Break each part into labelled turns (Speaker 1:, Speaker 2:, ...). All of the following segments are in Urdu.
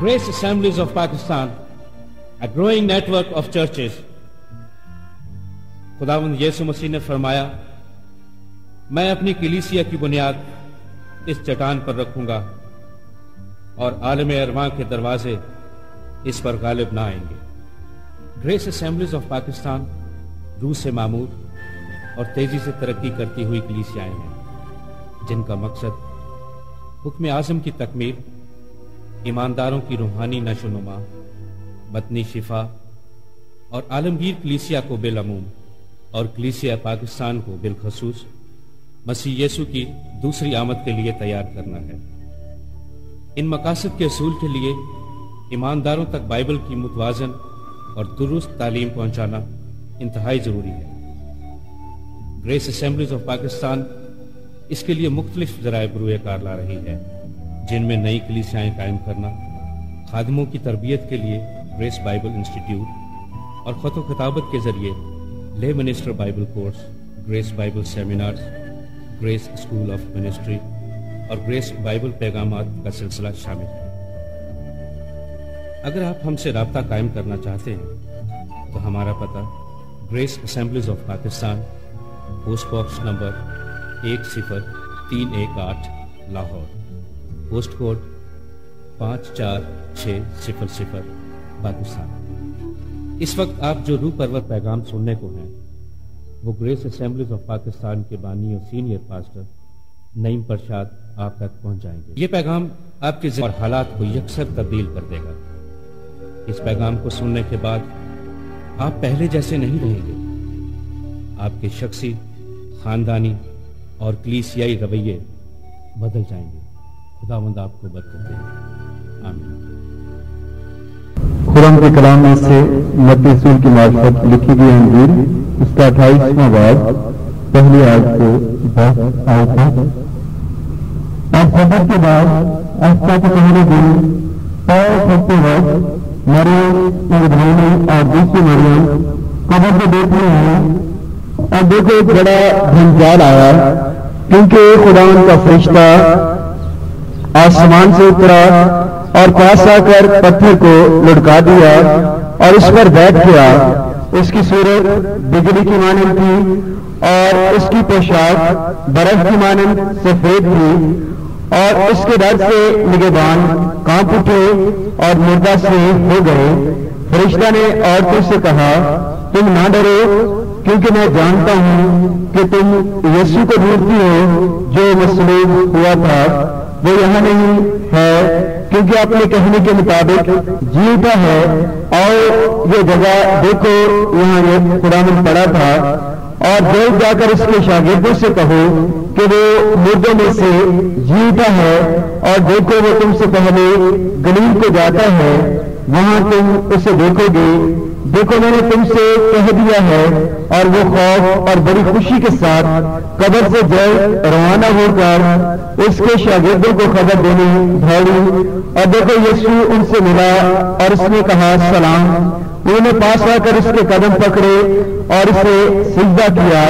Speaker 1: Grace Assemblies of Pakistan, a growing network of churches. خداون یسو مسیح نے فرمایا میں اپنی کلیسیا کی بنیاد اس چٹان پر رکھوں گا اور عالم ارماں کے دروازے اس پر غالب نہ آئیں گے گریس اسمبلیز آف پاکستان روح سے معمور اور تیزی سے ترقی کرتی ہوئی کلیسیائیں ہیں جن کا مقصد حکم اعظم کی تکمیل ایمانداروں کی روحانی نشو نما بطنی شفا، اور عالمگیر کلیسیا کو بالعموم اور کلیسیا پاکستان کو بالخصوص، مسیح یسو کی دوسری آمد کے لیے تیار کرنا ہے۔ ان مقاصد کے اصول کے لیے ایمانداروں تک بائبل کی متوازن اور درست تعلیم پہنچانا انتہائی ضروری ہے۔ گریس اسمبلیز آف پاکستان اس کے لیے مختلف ذرائع بروئے کار لا رہی ہے۔ جن میں نئی کلیسیاں قائم کرنا، خادموں کی تربیت کے لیے گریس بائبل انسٹیٹیوٹ اور خط و خطابت کے ذریعے لے minister bible course grace bible seminars grace school of ministry اور گریس بائبل پیغامات کا سلسلہ شامل ہے۔ اگر آپ ہم سے رابطہ قائم کرنا چاہتے ہیں، تو ہمارا پتہ grace assemblies of Pakistan post box number ایک صفر تین ایک آٹھ، لاہور۔ پوسٹ کوڈ پانچ چار چھ صفر صفر پاکستان اس وقت آپ جو روح پرور پیغام سننے کو ہیں، وہ گریس اسمبلیز آف پاکستان کے بانی اور سینئر پاسٹر نعیم پرشاد آپ تک پہنچ جائیں گے۔ یہ پیغام آپ کے اور حالات کو یکسر تبدیل کر دے گا۔ اس پیغام کو سننے کے بعد آپ پہلے جیسے نہیں رہیں گے۔ آپ
Speaker 2: کے شخصی، خاندانی اور کلیسیائی رویے بدل جائیں گے۔ خدا مند آپ کو برکت دے۔ آمین۔ قرآن کے کلام میں سے متیسول کی معرفت لکھی گئی انجیل۔ اس کا اٹھائیسواں باب۔ پہلی آج کو بہت آؤٹ ہے۔ اور خبر کے بعد آستہ کے پہلے دن پیر کرتے وقت میرے بھائی اور دوسری مریم قبر کو دیکھ رہے ہیں۔ اور دیکھو ایک بڑا جھنجھال آیا۔ کیونکہ خدا ان کا فرشتہ آسمان سے اترا اور پاس آ کر پتھر کو لڑکا دیا اور اس پر بیٹھ گیا۔ اس کی صورت بجلی کی مانند تھی اور اس کی پوشاک برف کی مانند سفید تھی اور اس کے ڈر سے نگہبان کانپ اٹھے اور مردہ سے ہو گئے۔ فرشتہ نے عورتوں سے کہا، تم نہ ڈرو، کیونکہ میں جانتا ہوں کہ تم یسو کو ڈھونڈتی ہو جو مصروف ہوا تھا۔ وہ یہاں نہیں ہے، کیونکہ اپنے کہنے کے مطابق جیتا ہے۔ اور یہ جگہ دیکھو، یہاں یہ قرآن پڑا تھا۔ اور دیکھ جا کر اس کے شاگردوں سے کہو کہ وہ مردوں میں سے جیتا ہے، اور دیکھو وہ تم سے پہلے گلیم کو جاتا ہے، وہاں تم اسے دیکھو گے۔ دیکھو میں نے تم سے کہہ دیا ہے اور وہ خوف اور بڑی خوشی کے ساتھ قبر سے جلد روانہ ہو کر اس کے شاگردوں کو خبر دینی بھائی اور دیکھو یسو ان سے ملا اور اس نے کہا، سلام۔ انہوں نے پاس آ کر اس کے قدم پکڑے اور اسے سجدہ کیا۔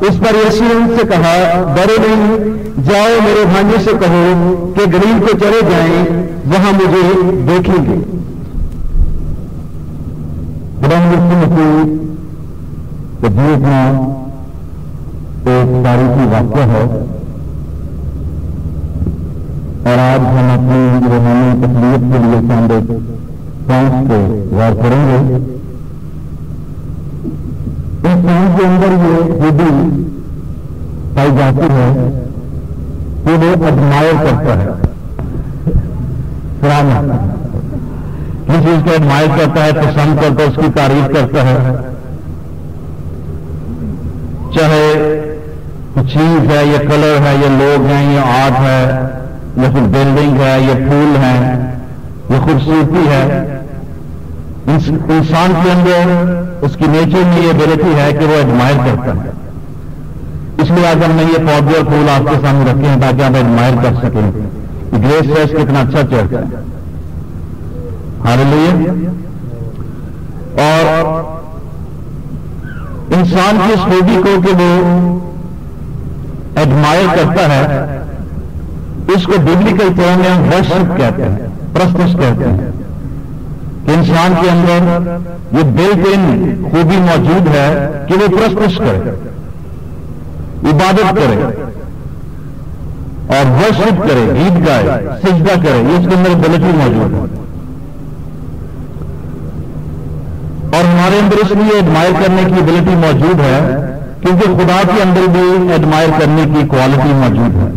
Speaker 2: اس پر یسو نے ان سے کہا ڈرے نہیں، جاؤ میرے بھانجے سے کہو کہ گریب کو چلے جائیں، وہاں مجھے دیکھیں گے۔ رنگ سنگھ کی تجویز میں ایک تاریخی واقعہ ہے اور آج ہم اپنی روحانی تکلیف کے لیے چند سائنس کو غور کریں گے اس سائنس کے اندر یہ خوبی پائی جاتی ہے کہ وہ ادمائر کرتا ہے جس چیز کو ایڈمائر کرتا ہے، پسند کرتا ہے، اس کی تعریف کرتا ہے۔ چاہے چیز ہے، یہ کلر ہے، یہ لوگ ہیں، یہ آرٹ ہے، یا پھر بلڈنگ ہے یہ پھول ہے یہ خوبصورتی ہے۔ انسان کے اندر اس کی نیچر میں یہ ابلٹی ہے کہ وہ ایڈمائر کرتا ہے۔ اس لیے آج ہم
Speaker 3: نے یہ پودے اور پھول آپ کے سامنے رکھے ہیں تاکہ آپ ایڈمائر کر سکیں۔ گریس ریس کتنا اچھا چڑھتا ہے۔ ہاں اور انسان کی اس خوبی کو کہ وہ ایڈمائر کرتا ہے، اس کو ببلیکل طور میں ہم ورشپ کہتے ہیں پرستش کہتے ہیں۔ کہ انسان کے اندر یہ بلٹ ان خوبی موجود ہے کہ وہ پرستش کرے، عبادت کرے، اور ورشپ کرے گیت گائے، سجدہ کرے، یہ اس کے اندر بلٹی موجود ہے۔ اور ہمارے اندر اس لیے ایڈمائر کرنے کی ابلٹی موجود ہے کیونکہ خدا کے اندر بھی ایڈمائر کرنے کی کوالٹی موجود ہے۔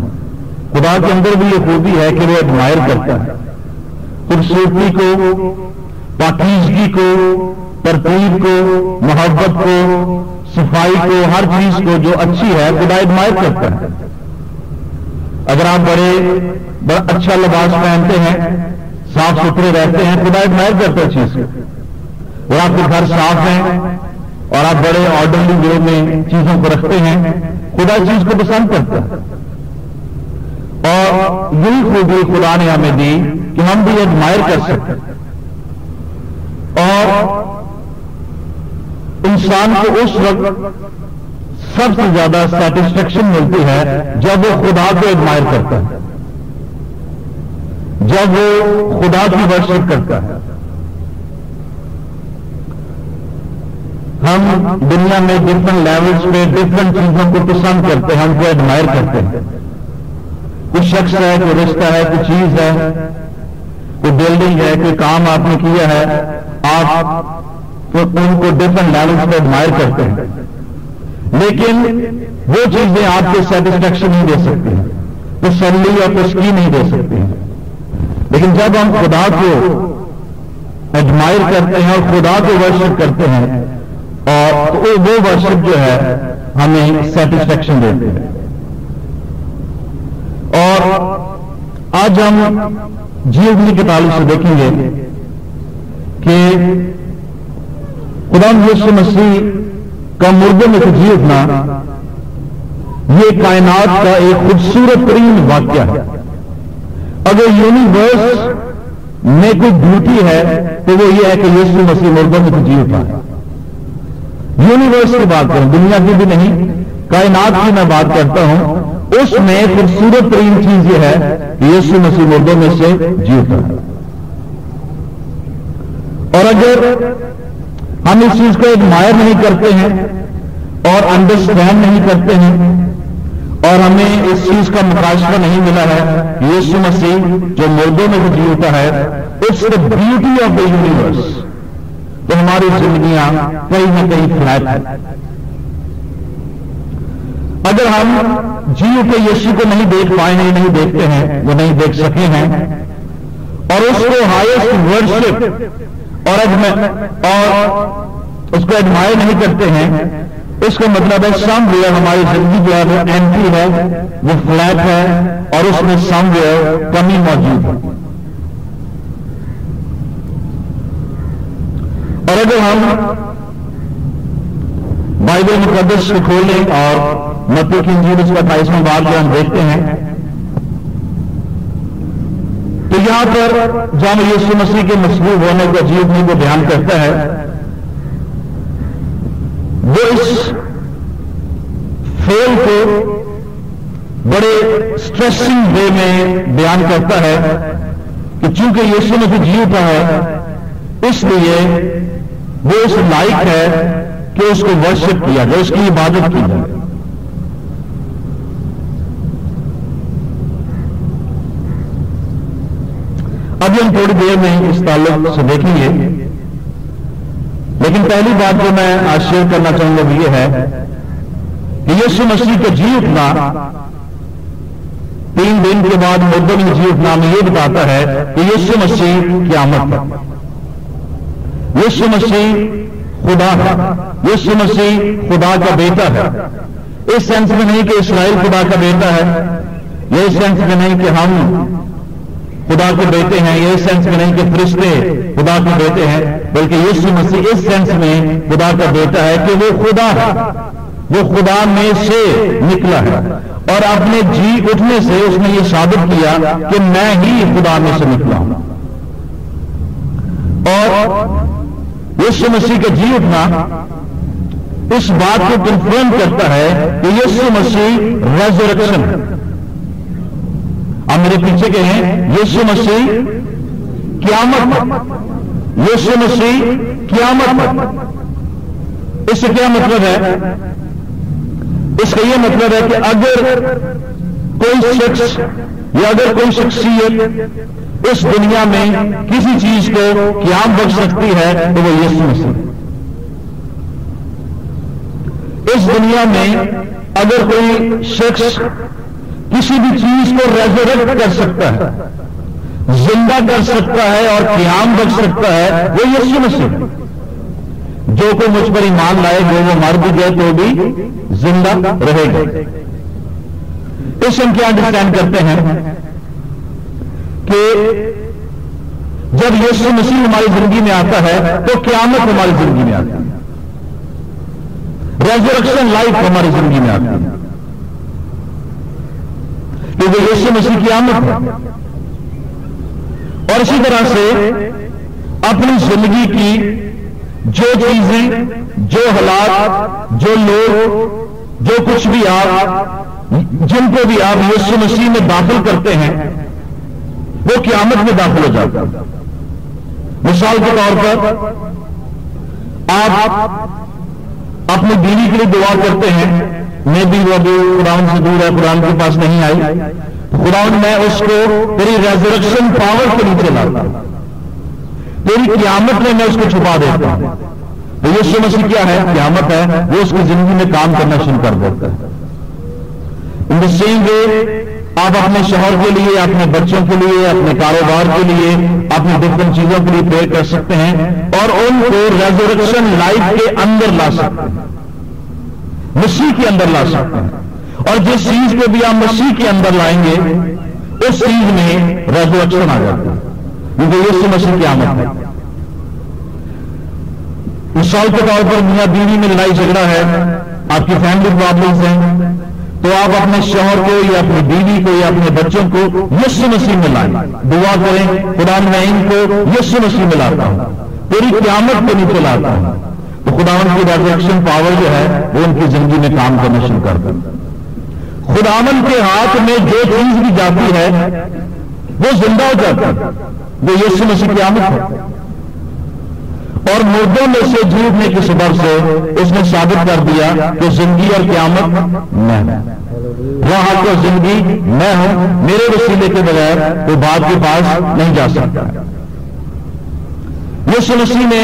Speaker 3: خدا کے اندر بھی یہ خوبی ہے کہ وہ ایڈمائر کرتا ہے۔ خوبصورتی کو، پاکیزگی کو، ترتیب کو، محبت کو، صفائی کو، ہر چیز کو جو اچھی ہے، خدا ایڈمائر کرتا ہے۔ اگر آپ بڑے، بڑا اچھا لباس پہنتے ہیں، صاف ستھرے رہتے ہیں، خدا ایڈمائر کرتا ہے چیز کو۔ اور آپ کے گھر صاف ہیں اور آپ بڑے آرڈرلی وے میں چیزوں کو رکھتے ہیں، خدا چیز کو پسند کرتا ہے۔ اور یہی خوبی خدا نے ہمیں دی کہ ہم بھی ایڈمائر کر سکتے اور انسان کو اس وقت سب سے زیادہ سیٹسفیکشن ملتی ہے جب وہ خدا کو ایڈمائر کرتا ہے۔ جب وہ خدا کی ورشپ کرتا ہے۔ ہم دنیا میں ڈفرنٹ لیولس پہ ڈفرنٹ چیزوں کو پسند کرتے ہیں، ہم کو ایڈمائر کرتے ہیں۔ کوئی شخص ہے، کوئی رشتہ ہے، کوئی چیز ہے، کوئی بلڈنگ ہے، کوئی کام آپ نے کیا ہے، آپ ان کو ڈفرنٹ لیولس پہ ایڈمائر کرتے ہیں۔ لیکن وہ چیزیں آپ کو سیٹسفیکشن نہیں دے سکتی ہیں، تسلی اور تشکی نہیں دے سکتی ہیں۔ لیکن جب ہم خدا کو ایڈمائر کرتے ہیں اور خدا کو ورشپ کرتے ہیں اور وہ ورشپ جو ہے ہمیں سیٹسفیکشن دیتے ہیں۔ اور آج ہم جیونی کے تعلق سے دیکھیں گے کہ خدا یسو مسیح کا مردوں میں جی اٹھنا یہ کائنات کا ایک خوبصورت ترین واقعہ ہے۔ اگر یونیورس میں کوئی بیوٹی ہے تو وہ یہ ہے کہ یسو مسیح مردوں میں جی اٹھا۔ ہے یونیورس کی بات کروں، دنیا کی بھی نہیں، کائنات کی میں بات کرتا ہوں، اس میں خوبصورت ترین چیز یہ ہے کہ یسو مسیح مردوں میں سے جی اٹھا ہے۔ اور اگر ہم اس چیز کو ایڈمائر نہیں کرتے ہیں اور انڈرسٹینڈ نہیں کرتے ہیں اور ہمیں اس چیز کا مقاصدہ نہیں ملا ہے یسو مسیح جو مردوں میں جی اٹھا ہے it's the beauty of the universe ہماری زندگیاں کہیں نہ کہیں فلیٹ ہے اگر ہم جی اٹھے یسو کو نہیں دیکھ پائے ہیں، نہیں دیکھتے ہیں، وہ نہیں دیکھ سکے ہیں۔ اور اس کو ہائیسٹ ورشپ اور اور اس کو ایڈمائر نہیں کرتے ہیں۔ اس کا مطلب ہے سم ویئر ہماری زندگی جو ہے وہ اینٹی ہے، وہ فلیٹ ہے، اور اس میں سم ویئر کمی موجود ہے۔ اور اگر ہم بائبل مقدس کو کھولیں اور متی کی انجیل اس کا اٹھائیسواں بار جو ہم دیکھتے ہیں، تو یہاں پر جام یسو مسیح کے مصروف ہونے کو عجیب کو بیان کرتا ہے۔ وہ اس فیل کو بڑے اسٹریسنگ وے میں بیان کرتا ہے کہ چونکہ یسو مسیح جی اٹھا ہے، اس لیے وہ اس لائق ہے کہ اس کو ورشپ کیا جائے، اس کی عبادت کی جائے۔ ابھی ہم تھوڑی دیر میں اس تعلق سے دیکھیں گے۔ لیکن پہلی بات جو میں آج شیئر کرنا چاہوں گا وہ یہ ہے کہ یسو مسیح کا جی اٹھنا تین دن کے بعد مردوں میں جی اٹھنا میں یہ بتاتا ہے کہ یسو مسیح قیامت ہے یسو مسیح خدا ہے۔ یسو مسیح خدا کا بیٹا ہے۔ اس سینس میں نہیں کہ اسرائیل خدا کا بیٹا ہے۔ یہ اس سینس میں نہیں کہ ہم خدا کے بیٹے ہیں۔ یہ اس سینس میں نہیں کہ فرشتے خدا کے بیٹے ہیں۔ بلکہ یسو مسیح اس سینس میں خدا کا بیٹا ہے کہ وہ خدا ہے۔ وہ خدا میں سے نکلا ہے۔ اور اپنے جی اٹھنے سے اس نے یہ ثابت کیا کہ میں ہی خدا میں سے نکلا ہوں۔ اور یسو مسیح کا جی اٹھنا اس بات کو کنفرم کرتا ہے کہ یسو مسیح ریزریکشن آپ میرے پیچھے کے ہیں۔ یسو مسیح قیامت یسو مسیح قیامت اس سے کیا مطلب ہے؟ اس کا یہ مطلب ہے کہ اگر کوئی شخص یا اگر کوئی شخصیت اس دنیا میں کسی چیز کو قیام بخش سکتی ہے تو وہ یسو مسیح۔ اس دنیا میں اگر کوئی شخص کسی بھی چیز کو ریزوریکٹ کر سکتا ہے، زندہ کر سکتا ہے اور قیام بچ سکتا ہے، وہ یسو مسیح۔ جو کوئی مجھ پر ایمان لائے گا وہ مر بھی گئے تو بھی زندہ رہے گا۔ اس ہم کیا انڈرسٹینڈ کرتے ہیں؟ کہ جب یسو مسیح ہماری زندگی میں آتا ہے تو قیامت ہماری زندگی میں آتی ہے۔ ریزریکشن لائف ہماری زندگی میں آتی ہے۔ کیونکہ یسو مسیح کی آمد ہے۔ اور اسی طرح سے اپنی زندگی کی جو چیزیں، جو حالات، جو لوگ، جو کچھ بھی آپ، جن کو بھی آپ یسو مسیح میں داخل کرتے ہیں وہ قیامت میں داخل ہو جاتا مثال کے طور پر آپ اپنی بیوی کے لیے دعا کرتے ہیں، میں بھی وہ قرآن سے دور ہے، قرآن کے پاس نہیں آئی۔ قرآن میں اس کو تیری ریزریکشن پاور کے نیچے لاتا تیری قیامت میں میں اس کو چھپا دیتا ہوں۔ تو یہ مسیح کیا ہے، قیامت ہے، وہ اس کی زندگی میں کام کرنا شروع کر دیتا ہے۔ ان دا سیم وے آپ اپنے شوہر کے لیے، اپنے بچوں کے لیے، اپنے کاروبار کے لیے، اپنی ڈفرنٹ چیزوں کے لیے پے کر سکتے ہیں اور ان کو ریزوریکشن لائف کے اندر لا سکتے ہیں۔ مسیح کے اندر لا سکتے ہیں۔ اور جس چیز کو بھی آپ مسیح کے اندر لائیں گے، اس چیز میں ریزوریکشن آ جاتا ہے۔ کیونکہ یہ مسیح کی آمد ہے۔ مثال کے طور پر میاں بیوی میں لڑائی جھگڑا ہے، آپ کی فیملی پرابلمس ہیں۔ تو آپ اپنے شوہر کو یا اپنی بیوی کو یا اپنے بچوں کو یسو مسیح میں لائیں۔ دعا کریں، قرآن میں ان کو یسو مسیح میں لاتا ہوں۔ پوری قیامت کو نیچے لاتا ہوں۔ تو خداون کی ریزیکشن پاور جو ہے، وہ ان کی زندگی میں کام کرنا شروع کر دیں۔ خداون کے ہاتھ میں جو چیز بھی جاتی ہے، وہ زندہ ہو جاتا ہے۔ وہ یسو مسیح قیامت ہے۔ اور مردوں میں سے جھوٹنے کے سبب سے اس نے ثابت کر دیا کہ زندگی اور قیامت میں وہاں کو زندگی میں ہوں، میرے وسیلے کے بغیر وہ بات کے پاس نہیں جا سکتا۔ یہ مسیح نے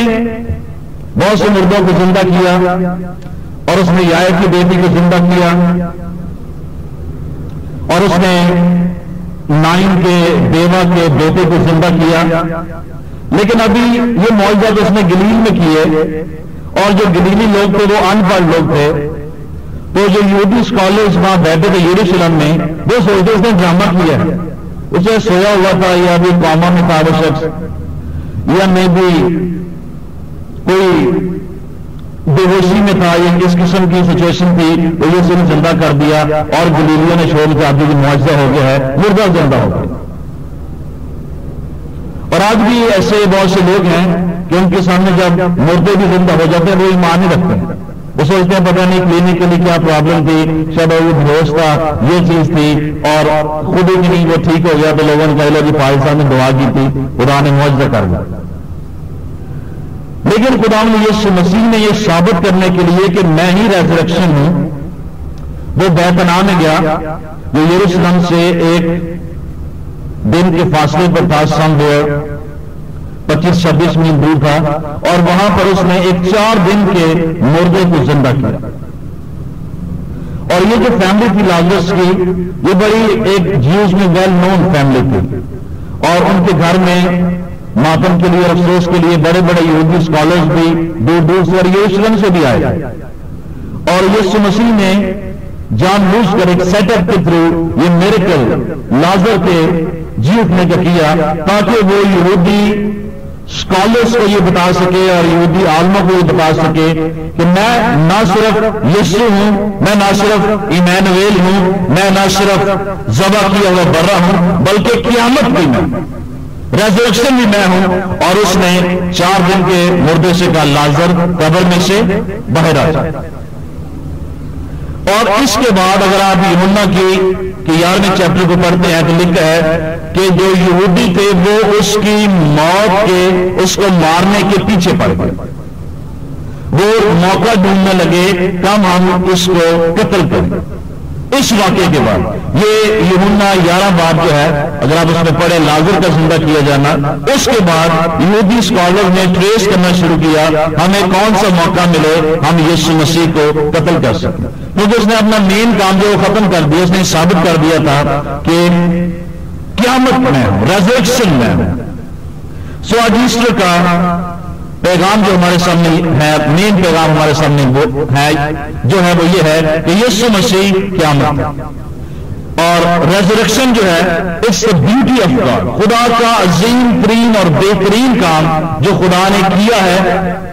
Speaker 3: بہت سے مردوں کو زندہ کیا اور اس نے یا کی بیٹی کو زندہ کیا اور اس نے نائن کے بیوہ کے بیٹے کو زندہ کیا۔ لیکن ابھی یہ معاوضہ جو اس نے گلیل میں کیے اور جو گلیلی لوگ تھے، وہ ان پڑھ لوگ تھے، تو جو یہودی اسکالرس وہاں بیٹھے تھے یوروسلم میں، وہ سوچتے اس نے ڈرامہ کیا اسے سویا ہوا تھا یا ابھی کاما میں تھا، وہ شخص۔ یا میں بھی کوئی بے میں تھا، یا کس قسم کی سچویشن تھی وہ یہ سب زندہ کر دیا اور گلیلیوں نے شور کے آدمی معاوضہ ہو گیا ہے، مردہ زندہ ہو گیا۔ اور آج بھی ایسے بہت سے لوگ ہیں کہ ان کے سامنے جب مردے بھی زندہ ہو جاتے ہیں، وہ ایمان نہیں رکھتے ہیں۔ وہ سوچتے ہیں، پتہ نہیں کلینک کے لیے کیا پرابلم تھی، شاید وہ بھروس تھا، یہ چیز تھی۔ اور خود ہی نہیں، وہ ٹھیک ہو گیا تو لوگوں نے کہا جی فائل صاحب نے دعا کی تھی، خدا نے معاوضہ کر دیا۔ لیکن خدا نے یہ مسیح نے یہ ثابت کرنے کے لیے کہ میں ہی ریزریکشن ہوں۔ وہ بیتنا میں گیا جو یروشلم سے ایک دن کے فاصلے پر تھا سم ڈیئر پچیس چھبیس منٹ دور تھا، اور وہاں پر اس نے ایک چار دن کے مردے کو زندہ کیا۔ اور یہ جو فیملی تھی لازرس کی، یہ بڑی ایک جیوز میں ویل نون فیملی تھی۔ اور ان کے گھر میں ماتم کے لیے، افسوس کے لیے بڑے بڑے یہودی اسکالرس بھی دور دور سے اور یروشلم سے بھی آئے۔ اور یہ مسیح نے جان بوجھ کر ایک سیٹ اپ کے تھرو یہ میرے لازر کے جی اٹھنے کا کیا، تاکہ وہ یہودی اسکالرس کو یہ بتا سکے اور یہودی عالموں کو یہ بتا سکے کہ میں نہ صرف یسو ہوں، میں نہ صرف ایمینویل ہوں، میں نہ صرف ذبح کیا ہوا برا ہوں، بلکہ قیامت بھی میں ریزریکشن بھی میں ہوں اور اس نے چار دن کے مردے سے کا لازر قبر میں سے باہر آ جائے اور اس کے بعد اگر آپ یمنا کی کہ یارویں چیپٹر کو پڑھتے ہیں تو لکھا ہے کہ جو یہودی تھے وہ اس کی موت کے، اس کو مارنے کے پیچھے پڑ گئے وہ موقع ڈھونڈنے لگے کم ہم اس کو قتل کریں۔ اس واقعے کے بعد یہ یہونا گیارہ بات جو ہے، اگر آپ اس میں پڑھے لازر کا زندہ کیا جانا۔ اس کے بعد یہودی اسکالر نے ٹریس کرنا شروع کیا، ہمیں کون سا موقع ملے ہم یسو مسیح کو قتل کر سکیں کیونکہ اس نے اپنا مین کام جو ختم کر دیا، اس نے ثابت کر دیا تھا کہ قیامت میں ریزریکشن میں سو آج ایسٹر کا پیغام جو ہمارے سامنے ہے مین پیغام ہمارے سامنے وہ ہے، جو ہے وہ یہ ہے کہ یسو مسیح قیامت اور ریزریکشن جو ہے it's the beauty of God خدا کا عظیم ترین اور بہترین کام جو خدا نے کیا ہے،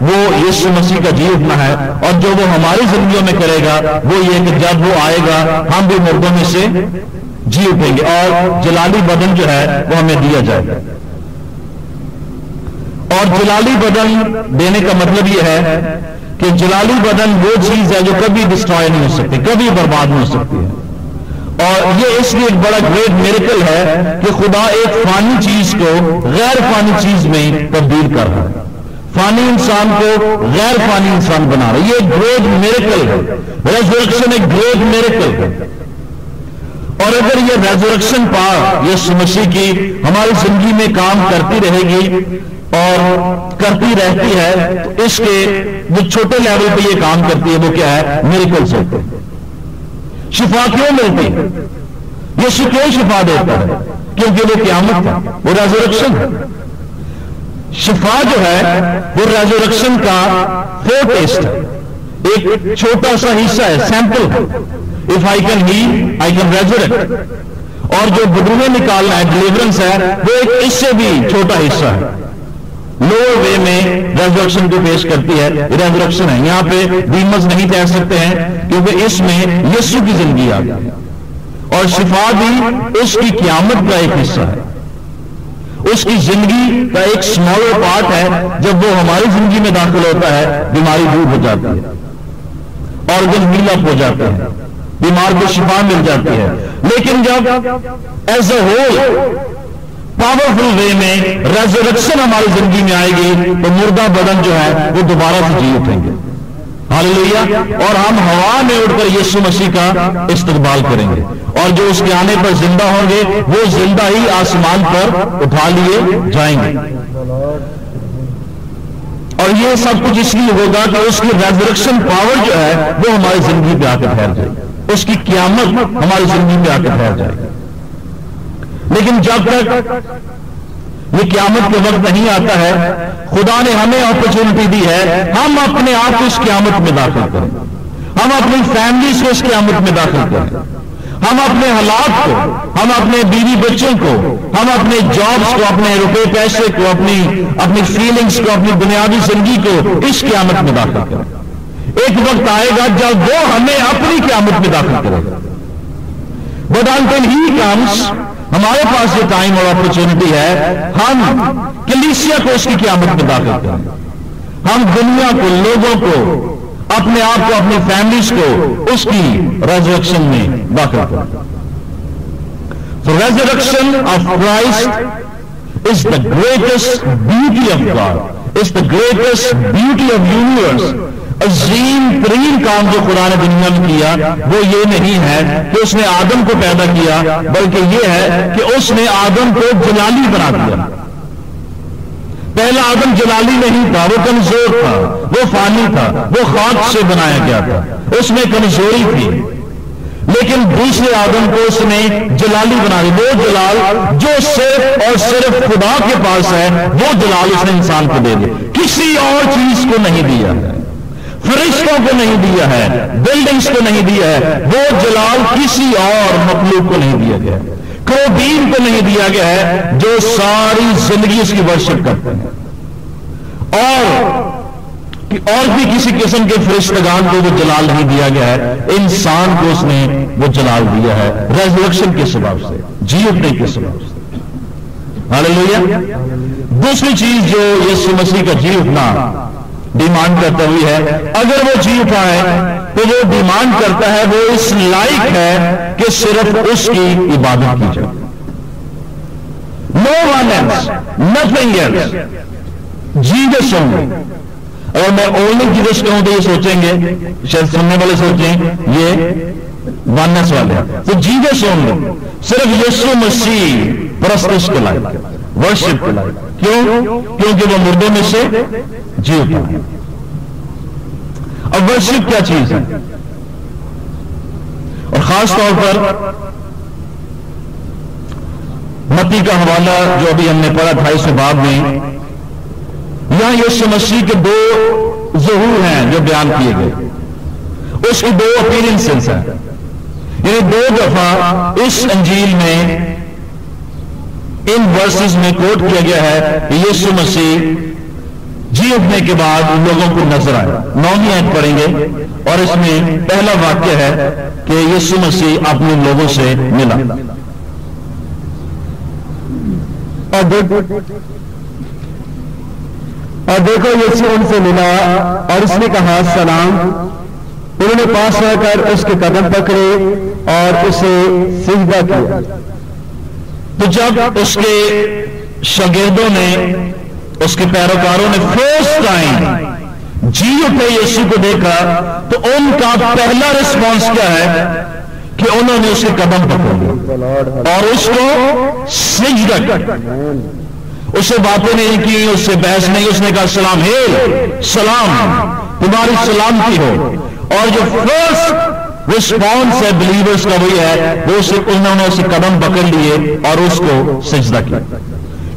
Speaker 3: وہ یسو مسیح کا جی اٹھنا ہے اور جو وہ ہماری زندگیوں میں کرے گا، وہ یہ کہ جب وہ آئے گا، ہم بھی مردوں میں سے جی اٹھیں گے اور جلالی بدن جو ہے، وہ ہمیں دیا جائے گا. اور جلالی بدن دینے کا مطلب یہ ہے کہ جلالی بدن وہ چیز ہے جو کبھی ڈسٹروائے نہیں ہو سکتی، کبھی برباد نہیں ہو سکتی ہے. اور یہ اس لیے ایک بڑا گریٹ میریکل ہے کہ خدا ایک فانی چیز کو غیر فانی چیز میں تبدیل کر رہا ہے۔ فانی انسان کو غیر فانی انسان بنا رہا ہے۔ یہ ایک گریٹ میریکل ہے۔ ریزورکشن ایک گریٹ میریکل ہے۔ اور اگر یہ ریزورکشن پا یہ سمسی کی ہماری زندگی میں کام کرتی رہے گی اور کرتی رہتی ہے، تو اس کے جو چھوٹے لیول پہ یہ کام کرتی ہے، وہ کیا ہے؟ میریکل سے شفا کیوں ملتی؟ ہے یہ کیوں شفا دیتا ہے؟ کیونکہ وہ قیامت ہے، وہ ریزوریکشن ہے۔ شفا جو ہے، وہ ریزوریکشن کا فور ٹیسٹ ہے۔ ایک چھوٹا سا حصہ ہے sample of I can he I can resurrect اور جو بدروے نکالنا ہے ڈلیورنس ہے، وہ ایک اس سے بھی چھوٹا حصہ ہے۔ لوور وے میں ریزروکشن کو پیش کرتی ہے. ریزروکشن ہے. یہاں پہ ڈیمز نہیں کہہ سکتے ہیں کیونکہ اس میں یسو کی زندگی آ گئی. اور شفا بھی اس کی قیامت کا ایک حصہ ہے. اس کی زندگی کا ایک اسمال پارٹ ہے جب وہ ہماری زندگی میں داخل ہوتا ہے، بیماری دور ہو جاتی ہے. اور دل میلپ ہو جاتا ہے بیمار کو شفا مل جاتی ہے. لیکن جب as a whole powerful way میں ریزریکشن ہماری زندگی میں آئے گی تو مردہ بدن جو ہے، وہ دوبارہ سے جی اٹھیں گے۔ اور ہم ہوا میں اٹھ کر یسو مسیح کا استقبال کریں گے۔ اور جو اس کے آنے پر زندہ ہوں گے، وہ زندہ ہی آسمان پر اٹھا لیے جائیں گے۔ اور یہ سب کچھ اس لیے ہوگا کہ اس کی ریزریکشن پاور جو ہے، وہ ہماری زندگی پہ آ کے پھیل جائے گی۔ اس کی قیامت ہماری زندگی پہ آ کے پھیل جائے گی۔ لیکن جب تک یہ قیامت کے وقت نہیں آتا ہے، خدا نے ہمیں اپرچونٹی دی ہے، ہم اپنے آپ کو اس قیامت میں داخل کریں۔ ہم اپنی فیملیز کو اس قیامت میں داخل کریں۔ ہم اپنے حالات کو، ہم اپنے بیوی بچوں کو، ہم اپنے جابس کو، اپنے روپے، پیسے کو، اپنی اپنی فیلنگز کو، اپنی بنیادی زندگی کو اس قیامت میں داخل کریں۔ ایک وقت آئے گا جب وہ ہمیں اپنی قیامت میں داخل کرے گا۔ بٹ ہی کمس ہمارے پاس یہ ٹائم اور اپرچونٹی ہے، ہم کلیسیا کو اس کی قیامت میں داخل کریں ہم دنیا کو، لوگوں کو، اپنے آپ کو، اپنی فیملیز کو اس کی ریزریکشن میں داخل کریں resurrection of Christ is the greatest beauty of God is the greatest beauty of universe عظیم ترین کام جو خدا نے دنیا میں کیا، وہ یہ نہیں ہے کہ اس نے آدم کو پیدا کیا، بلکہ یہ ہے کہ اس نے آدم کو جلالی بنا دیا۔ پہلا آدم جلالی نہیں تھا، وہ کمزور تھا، وہ فانی تھا، وہ خاک سے بنایا گیا تھا، اس میں کمزوری تھی۔ لیکن دوسرے آدم کو اس نے جلالی بنا دی۔ وہ جلال جو صرف اور صرف خدا کے پاس ہے، وہ جلال اس نے انسان کو دے دیا کسی اور چیز کو نہیں دیا۔ ہے فرشتوں کو نہیں دیا ہے بلڈنگز کو نہیں دیا ہے، وہ جلال کسی اور مخلوق کو نہیں دیا گیا۔ کروبین کو نہیں دیا گیا ہے، جو ساری زندگی اس کی ورشپ کرتے ہیں۔ اور اور بھی کسی قسم کے فرشتگان کو وہ جلال نہیں دیا گیا ہے، انسان کو اس نے وہ جلال دیا ہے ریزولیکشن کے سبب سے جی اٹھنے کے سبب سے۔ دوسری چیز جو یسو مسیح کا جی اٹھنا ڈیمانڈ کرتا ہوئی ہے۔ اگر وہ جی اٹھا تو وہ ڈیمانڈ کرتا ہے، وہ اس لائق ہے کہ صرف اس کی عبادت کی جائے۔ No one else nothing else Jesus only اگر میں اونلی جیزس کہوں تو یہ سوچیں گے، شاید سننے والے سوچیں، یہ وانس والے تو جیزس اونلی صرف یسو مسیح پرستش کے لائق ورشپ کے لائق کیوں کیونکہ وہ مردوں میں سے جیتا ہے اب ورشپ کیا چیز ہے اور خاص طور پر متی کا حوالہ جو ابھی ہم نے پڑھا ڈھائی سو باب میں یہاں یس مسیح کے دو ظہور ہیں جو بیان کیے گئے اس کی دو اپیرنس ہیں یعنی دو دفعہ اس انجیل میں ان ورسز میں کوٹ کیا گیا ہے کہ یسو مسیح جی اٹھنے کے بعد لوگوں کو نظر آئے۔ نومی عید پڑھیں گے اور اس میں پہلا واقعہ ہے کہ یسو مسیح اپنے لوگوں سے ملا۔
Speaker 2: اور دیکھو یسو ان سے ملا اور اس نے کہا، سلام۔ انہوں نے پاس آ کر اس کے قدم پکڑے اور اسے سجدہ کیا۔
Speaker 3: تو جب اس کے شاگردوں نے، اس کے پیروکاروں نے فرسٹ ٹائم جی اٹھے یسو کو دیکھا، تو ان کا پہلا رسپانس کیا ہے؟ کہ انہوں نے اس کے قدم پکڑ اور اس کو سجدہ کیا۔ اسے باتیں نہیں کی، اس سے بحث نہیں، اس نے کہا، سلام ہے سلام، تمہاری سلامتی ہو۔ اور جو فرسٹ رسپانس ہے بلیورز کا وہی ہے، وہ اسے انہوں نے اسے قدم پکڑ لیے اور اس کو سجدہ کیا۔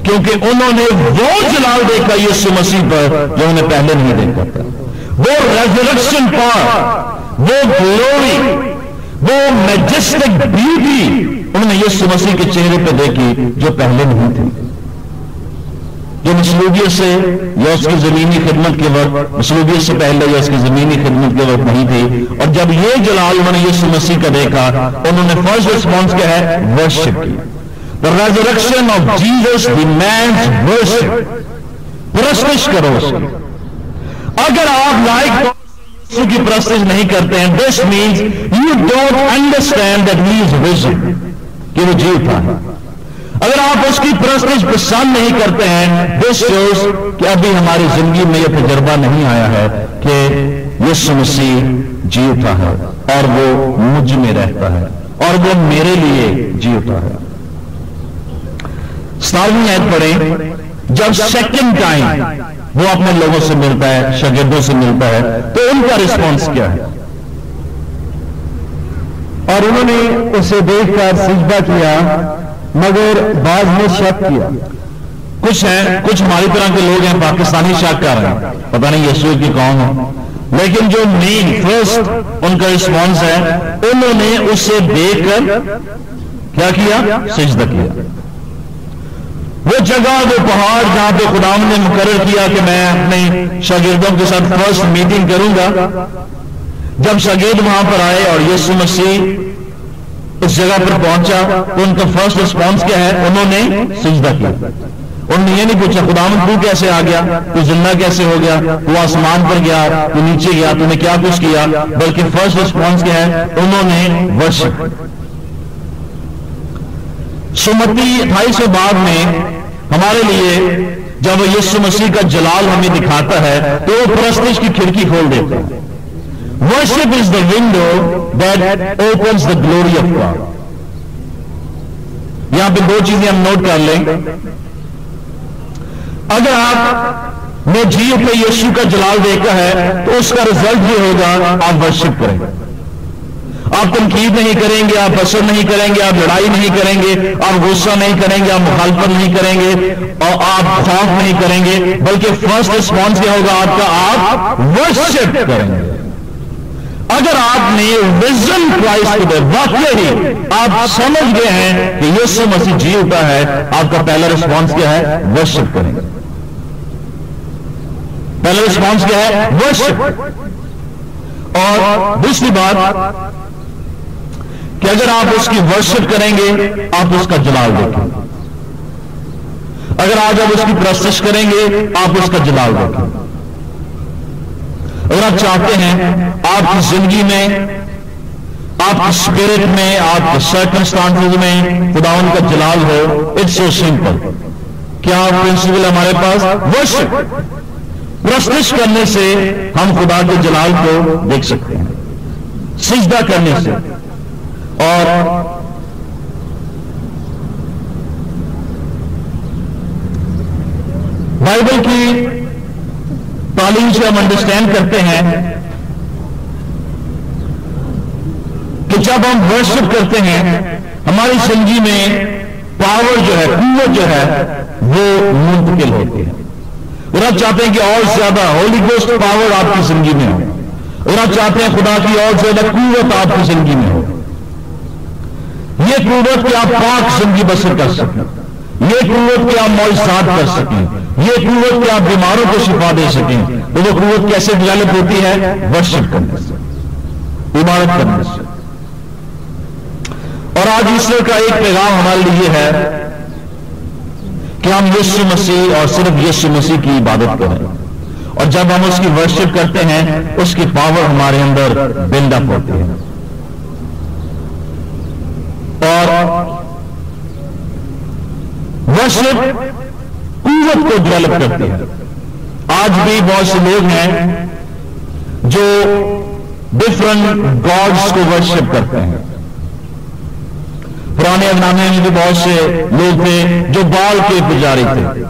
Speaker 3: کیونکہ انہوں نے وہ جلال دیکھا یسو مسیح پر جو انہیں پہلے نہیں دیکھا۔ تھا وہ ریزریکشن پار وہ گلوری وہ میجسٹک بیوٹی انہوں نے یسو مسیح کے چہرے پہ دیکھی جو پہلے نہیں تھی۔ جو مسلوبیت سے یا اس کی زمینی خدمت کے وقت مسلوبیت سے پہلے یا اس کی زمینی خدمت کے وقت نہیں تھی۔ اور جب یہ جلال انہوں نے یسو مسیح کا دیکھا، انہوں نے فرسٹ رسپانس کیا ہے ورشپ کی۔ The resurrection of Jesus demands worship. پرستش کرو اس کی۔ اگر آپ لائق یسو کی پرستش نہیں کرتے ہیں، this means you don't understand that he is risen کہ وہ جیتا ہے اگر آپ اس کی پرستش پسند نہیں کرتے ہیں this shows کہ ابھی ہماری زندگی میں یہ تجربہ نہیں آیا ہے کہ یسو مسیح جیتا ہے اور وہ مجھ میں رہتا ہے اور وہ میرے لیے جیتا ہے۔ ستارویں عید پڑھیں، جب سیکنڈ ٹائم وہ اپنے لوگوں سے ملتا ہے، شاگردوں سے ملتا ہے، تو ان کا رسپانس کیا ہے؟
Speaker 2: اور انہوں نے اسے دیکھ کر سجدہ کیا مگر بعض نے شک کیا۔
Speaker 3: کچھ ہیں، کچھ ہماری طرح کے لوگ ہیں، پاکستانی شک کر رہے ہیں۔ پتہ نہیں یسوع کی کون ہے لیکن جو مین فرسٹ ان کا رسپانس ہے، انہوں نے اسے دیکھ کر کیا کیا؟ سجدہ کیا۔ وہ جگہ، وہ پہاڑ جہاں پہ خدا نے مقرر کیا کہ میں اپنے شاگردوں کے ساتھ فرسٹ میٹنگ کروں گا۔ جب شاگرد وہاں پر آئے اور یسو مسیح اس جگہ پر پہنچا تو ان کا فرسٹ رسپانس کیا ہے؟ انہوں نے سجدہ کیا۔ انہوں نے یہ نہیں پوچھا، خدا تو کیسے آ گیا؟ تو زندہ کیسے ہو گیا؟ تو آسمان پر گیا تو نیچے گیا، تو نے کیا کچھ کیا؟ بلکہ فرسٹ رسپانس کیا ہے، انہوں نے ورشپ سمتی اٹھائیس سو بعد میں ہمارے لیے جب یسو مسیح کا جلال ہمیں دکھاتا ہے، تو وہ پرستش کی کھڑکی کھول دیتا ہے۔ Worship is the window that opens the glory of God یہاں پہ دو چیزیں ہم نوٹ کر لیں۔ اگر آپ نے جیو پہ یسو کا جلال دیکھا ہے، تو اس کا رزلٹ یہ ہوگا، آپ ورشپ کریں۔ گے آپ تنقید نہیں کریں گے، آپ اثر نہیں کریں گے، آپ لڑائی نہیں کریں گے، آپ غصہ نہیں کریں گے، آپ مخالفت نہیں کریں گے، اور آپ خوف نہیں کریں گے، بلکہ فرسٹ رسپانس کیا ہوگا آپ کا، آپ ورشپ کریں گے۔ اگر آپ نے وزن کرائسٹ کو آپ سمجھ گئے ہیں کہ یسو مسیح جی اٹھا ہے، آپ کا پہلا رسپانس کیا ہے؟ ورشپ کریں۔ گے پہلا رسپانس کیا ہے؟ ورشپ اور دوسری بات کہ اگر آپ اس کی ورشپ کریں گے، آپ اس کا جلال دیکھیں۔ گے اگر آج آپ اس کی پرستش کریں گے، آپ اس کا جلال دیکھیں۔ اگر آپ چاہتے ہیں آپ کی زندگی میں، آپ کی اسپرٹ میں، آپ کے سرکمسٹانس میں خدا ان کا جلال ہو اٹس سو سمپل کیا پرنسپل ہمارے پاس؟ ورشپ پرستش کرنے سے ہم خدا کے جلال کو دیکھ سکتے ہیں۔ سجدہ کرنے سے۔ اور بائبل کی تعلیم سے ہم انڈرسٹینڈ کرتے ہیں کہ جب ہم ورشپ کرتے ہیں، ہماری زندگی میں پاور جو ہے، قوت جو ہے، وہ منتقل ہوتی ہے۔ اور آپ چاہتے ہیں کہ اور زیادہ ہولی گوسٹ پاور آپ کی زندگی میں ہو۔ اور آپ چاہتے ہیں خدا کی اور زیادہ قوت آپ کی زندگی میں ہو۔ یہ قوت کہ آپ پاک زندگی بسر کر سکیں۔ یہ قوت کہ آپ معجزات کر سکیں۔ یہ قوت کہ آپ بیماروں کو شفا دے سکیں۔ تو وہ قوت کیسے ڈیولپ ہوتی ہے؟ ورشپ کرنے سے۔ عبادت کرنے سے۔ اور آج ایشور کا ایک پیغام ہمارے لیے ہے کہ ہم یسو مسیح اور صرف یسو مسیح کی عبادت کریں اور جب ہم اس کی ورشپ کرتے ہیں، اس کی پاور ہمارے اندر بلڈ اپ ہوتی ہے۔ اور ورشپ قوت کو ڈیولپ کرتی ہے۔ آج بھی بہت سے لوگ ہیں جو ڈفرنٹ گاڈس کو ورشپ کرتے ہیں۔ پرانے افنامے میں بھی بہت سے لوگ تھے جو بال کے پجاری تھے۔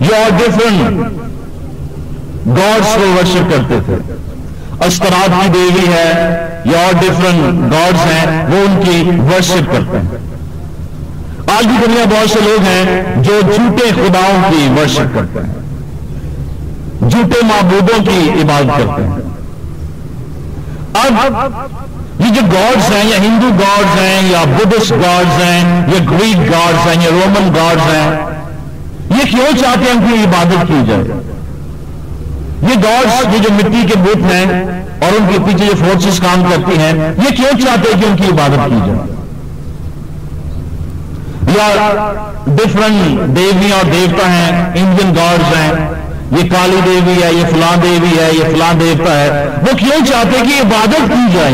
Speaker 3: جو اور ڈفرنٹ گاڈس کو ورشپ کرتے تھے۔ استراد کی دیوی ہے یا اور ڈفرنٹ گاڈس ہیں، وہ ان کی ورشپ کرتے ہیں۔ آج بھی دنیا بہت سے لوگ ہیں جو جھوٹے خداؤں کی ورشپ کرتے ہیں۔ جھوٹے معبودوں کی عبادت کرتے ہیں۔ اب یہ جو گاڈز ہیں، یا ہندو گاڈز ہیں، یا بدھسٹ گاڈز ہیں، یا گریک گاڈز ہیں، یا رومن گاڈز ہیں، یہ کیوں چاہتے ہیں کہ عبادت کی جائے؟ یہ گاڈز یہ جو مٹی کے بت ہیں اور ان کے پیچھے جو فورسز کام کرتی ہیں، یہ کیوں چاہتے ہیں کہ ان کی عبادت کی جائے؟ یا ڈفرنٹ دیوی اور دیوتا ہیں انڈین گاڈز ہیں، یہ کالی دیوی ہے، یہ فلاں دیوی ہے، یہ فلاں دیوتا ہے۔ وہ کیوں چاہتے کہ عبادت کی جائے؟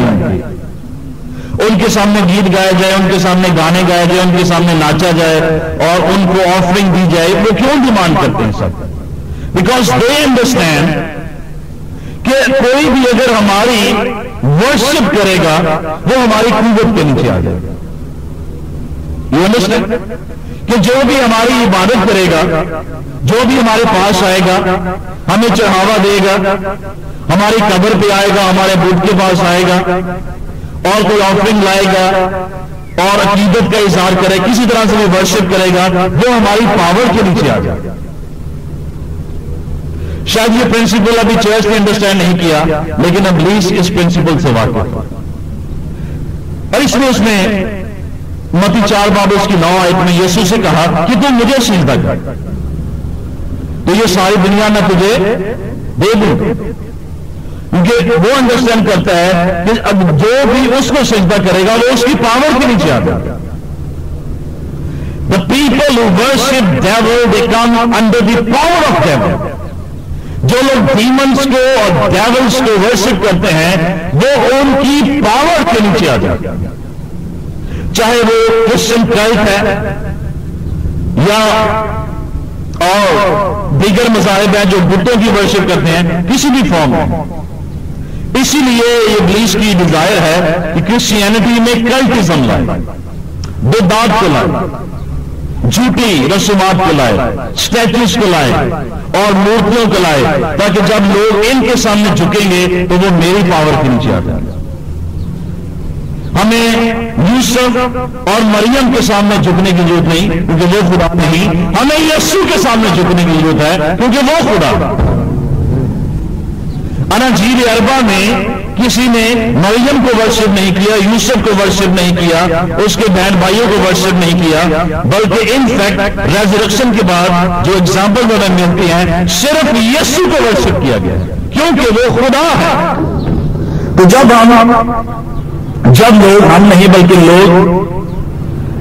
Speaker 3: ان کے سامنے گیت گایا جائے، ان کے سامنے گانے گائے جائے، ان کے سامنے ناچا جائے اور ان کو آفرنگ دی جائے۔ وہ کیوں ڈیمانڈ کرتے ہیں سب؟ بیکاز دے انڈرسٹینڈ کہ کوئی بھی اگر ہماری ورشپ کرے گا، وہ ہماری قوت کے نیچے آ جائے۔ گا یو انڈرسٹینڈ کہ جو بھی ہماری عبادت کرے گا، جو بھی ہمارے پاس آئے گا، ہمیں چڑھاوا دے گا، ہماری قبر پہ آئے گا، ہمارے بدھ کے پاس آئے گا، اور کوئی آفرنگ لائے گا، اور عقیدت کا اظہار کرے، کسی طرح سے وہ ورشپ کرے گا، وہ ہماری پاور کے نیچے آ جائے۔ گا شاید یہ پرنسپل ابھی چرچ نے انڈرسٹینڈ نہیں کیا، لیکن اب لیس اس پرنسپل سے واقف اور اس میں اس نے متی چار باب اس کی نو آیت میں یسو سے کہا کہ تم مجھے سجدہ کر۔ تو یہ ساری دنیا میں تجھے دے دوں۔ کیونکہ وہ انڈرسٹینڈ کرتا ہے کہ اب جو بھی اس کو سجدہ کرے گا وہ اس کی پاور کے نیچے آتا ہے the people who worship devil they come under the power of devil جو لوگ ڈیمنس کو اور ڈیولس کو ورشپ کرتے ہیں وہ ان کی پاور کے نیچے آ جاتے ہیں چاہے وہ کرسچن کرائٹ ہے یا اور دیگر مذاہب ہیں جو بتوں کی ورشپ کرتے ہیں، کسی بھی فارم میں۔ اسی لیے یہ بلیس کی ڈیزائر ہے کہ کرسچینٹی میں کلٹزم لائے بدعات کو لائے، جھوٹی رسومات کو لائے اسٹیچوز کو لائے، اور مورتیوں کو لائے، تاکہ جب لوگ ان کے سامنے جھکیں گے تو وہ میری پاور کے نیچے آ جائیں گے۔ ہمیں یوسف اور مریم کے سامنے جھکنے کی ضرورت نہیں، کیونکہ وہ خدا نہیں۔ ہمیں یسو کے سامنے جھکنے کی ضرورت ہے، کیونکہ وہ خدا۔ اناجیر اربا میں کسی نے مریم کو ورشپ نہیں کیا، یوسف کو ورشپ نہیں کیا، اس کے بہن بھائیوں کو ورشپ نہیں کیا، بلکہ ان فیکٹ ریزریکشن کے بعد جو اگزامپل میں ملتی ہیں، صرف یسو کو ورشپ کیا گیا۔ کیونکہ وہ خدا ہے۔ تو جب ہم جب لوگ ہم نہیں بلکہ لوگ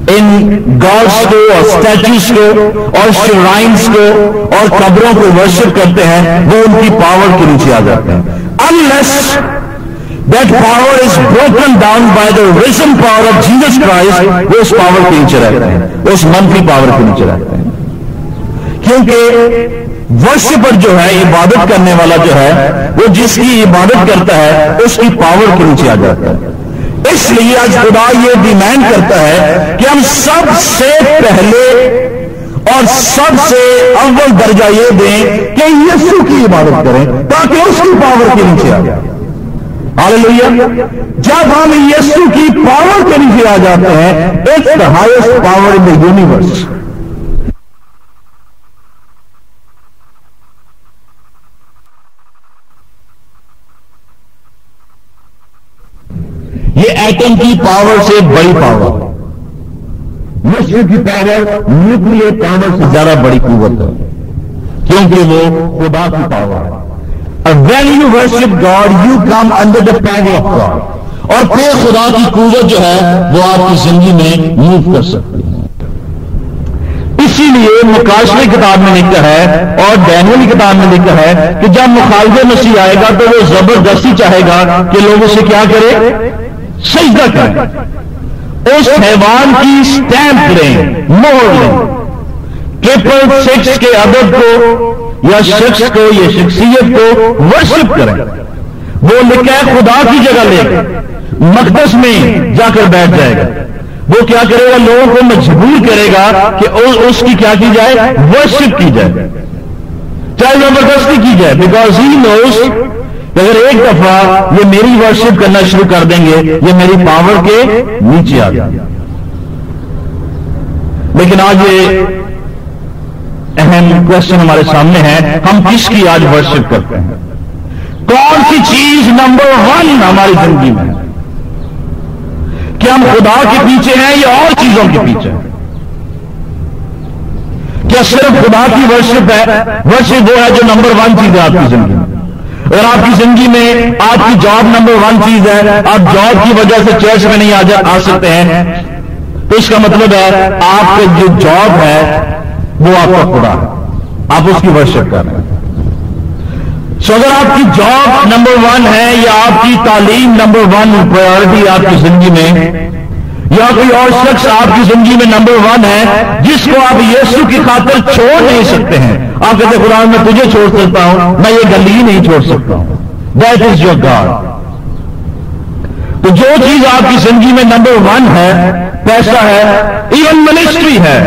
Speaker 3: ان گاڈس کو اور اسٹیچوز کو اور شرائنس کو اور قبروں کو ورشپ کرتے ہیں، وہ ان کی پاور کے نیچے آ جاتے ہیں۔ Unless that power is broken down by the risen power of Jesus Christ وہ اس پاور کے نیچے رہتے ہیں۔ وہ اس منفی پاور کے نیچے رہتے ہیں۔ کیونکہ ورشپر جو ہے، عبادت کرنے والا جو ہے، وہ جس کی عبادت کرتا ہے، اس کی پاور کے نیچے آ جاتا ہے۔ اس لیے آج خدا یہ ڈیمانڈ کرتا ہے کہ ہم سب سے پہلے اور سب سے اول درجہ یہ دیں کہ یسو کی عبادت کریں تاکہ اس کی پاور کے نیچے آ جائے۔ جب ہم یسو کی پاور کے نیچے آ جاتے ہیں it's the highest power in the universe یہ ایٹم کی پاور سے بڑی پاور مشرق کی پاور نیوکل پاور سے زیادہ بڑی قوت ہے. کیونکہ وہ خدا کی پاور ہے. اور when you worship God you come under the power of God اور پھر خدا کی قوت جو ہے وہ آپ کی زندگی میں موو کر سکتی ہے. اسی لیے مکاشوی کتاب میں لکھا ہے اور ڈینولی کتاب میں لکھا ہے کہ جب مخالف مسیح آئے گا تو وہ زبردستی چاہے گا کہ لوگ اسے کیا کرے؟ سجدہ کریں۔ اس حیوان کی اسٹیمپ لیں مور لیں۔ ٹریپل سکس کے عدد کو یا شخص کو یا شخصیت کو ورشپ کریں۔ وہ لکھا ہے خدا کی جگہ لے مقدس میں جا کر بیٹھ جائے گا۔ وہ کیا کرے گا؟ لوگوں کو مجبور کرے گا کہ اس کی کیا کی جائے؟ ورشپ کی جائے۔ چاہے زبردستی کی جائے بیکاز ہی نوز اگر ایک دفعہ یہ میری ورشپ کرنا شروع کر دیں گے، یہ میری پاور کے نیچے آ جائے۔ لیکن آج یہ اہم کوشچن ہمارے سامنے ہے ہم کس کی آج ورشپ کرتے ہیں؟ کون سی چیز نمبر ون ہماری زندگی میں؟ کیا ہم خدا کے پیچھے ہیں یا اور چیزوں کے پیچھے ہیں؟ کیا صرف خدا کی ورشپ ہے؟ ورشپ وہ ہے جو نمبر ون چیز ہے آپ کی زندگی میں اگر آپ کی زندگی میں آپ کی جاب نمبر ون چیز ہے، آپ جاب کی وجہ سے چرچ میں نہیں آ سکتے ہیں، تو اس کا مطلب ہے، آپ کا جو جاب ہے، وہ آپ کا خدا ہے۔ آپ اس کی ورشپ کر رہے ہیں۔ سو اگر آپ کی جاب نمبر ون ہے، یا آپ کی تعلیم نمبر ون پرائرٹی آپ کی زندگی میں، یا کوئی اور شخص آپ کی زندگی میں نمبر ون ہے، جس کو آپ یسو کی خاطر چھوڑ نہیں سکتے ہیں آپ کہتے خدا میں تجھے چھوڑ سکتا ہوں، میں یہ گلی نہیں چھوڑ سکتا ہوں۔ دیٹ از یور گاڈ تو جو چیز آپ کی زندگی میں نمبر ون ہے، پیسہ ہے ایون منسٹری ہے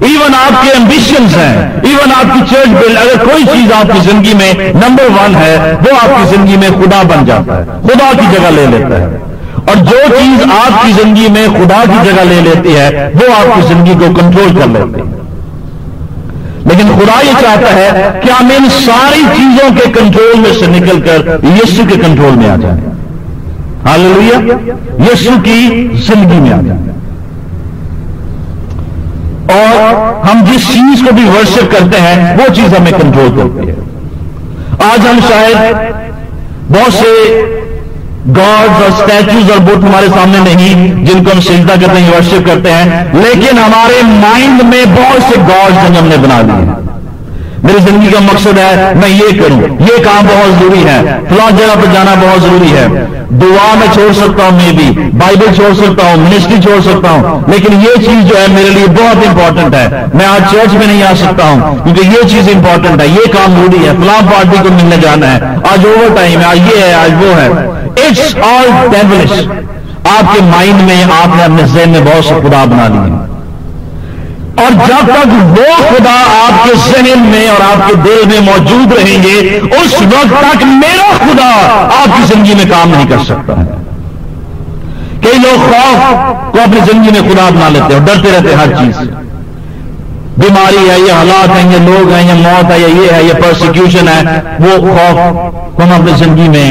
Speaker 3: ایون آپ کے امبیشنز ہیں ایون آپ کی چرچ بل اگر کوئی چیز آپ کی زندگی میں نمبر ون ہے، وہ آپ کی زندگی میں خدا بن جاتا ہے، خدا کی جگہ لے لیتا ہے۔ اور جو چیز آپ کی زندگی میں خدا کی جگہ لے لیتی ہے، وہ آپ کی زندگی کو کنٹرول کر لیتے ہیں لیکن خدا یہ چاہتا ہے کہ ہم ان ساری چیزوں کے کنٹرول میں سے نکل کر یسو کے کنٹرول میں آ جائیں۔ حال یسو کی زندگی میں آ جائیں۔ اور ہم جس چیز کو بھی ورشپ کرتے ہیں، وہ چیز ہمیں کنٹرول کرتی ہے۔ آج ہم شاید بہت سے گاڈز اور اسٹیچوز اور بت ہمارے سامنے نہیں، جن کو ہم سجدہ کرتے ہیں ورشپ کرتے ہیں۔ لیکن ہمارے مائنڈ میں بہت سے گاڈز ہم نے بنا لیے۔ میری زندگی کا مقصد ہے، میں یہ کروں۔ یہ کام بہت ضروری ہے۔ فلاں جگہ پہ جانا بہت ضروری ہے۔ دعا میں چھوڑ سکتا ہوں میں بھی بائبل چھوڑ سکتا ہوں منسٹری چھوڑ سکتا ہوں۔ لیکن یہ چیز جو ہے، میرے لیے بہت امپورٹنٹ ہے۔ میں آج چرچ میں نہیں آ سکتا ہوں، کیونکہ یہ چیز امپورٹنٹ ہے۔ یہ کام ضروری ہے۔ فلاں پارٹی کو ملنے جانا ہے۔ آج اوور ٹائم ہے، آج یہ ہے، آج وہ ہے۔ اٹس آل ڈیولش آپ کے مائنڈ میں آپ نے اپنے ذہن میں بہت سے خدا بنا لیے اور جب تک وہ خدا آپ کے ذہن میں اور آپ کے دل میں موجود رہیں گے، اس وقت تک میرا خدا آپ کی زندگی میں کام نہیں کر سکتا ہے۔ کئی لوگ خوف کو اپنی زندگی میں خدا بنا لیتے ہیں اور ڈرتے رہتے ہیں ہر چیز سے۔ بیماری ہے، یہ حالات ہیں، یہ لوگ ہیں، یہ موت ہے، یہ ہے، یہ پرسیکیوشن ہے، وہ خوف کو ہم اپنی زندگی میں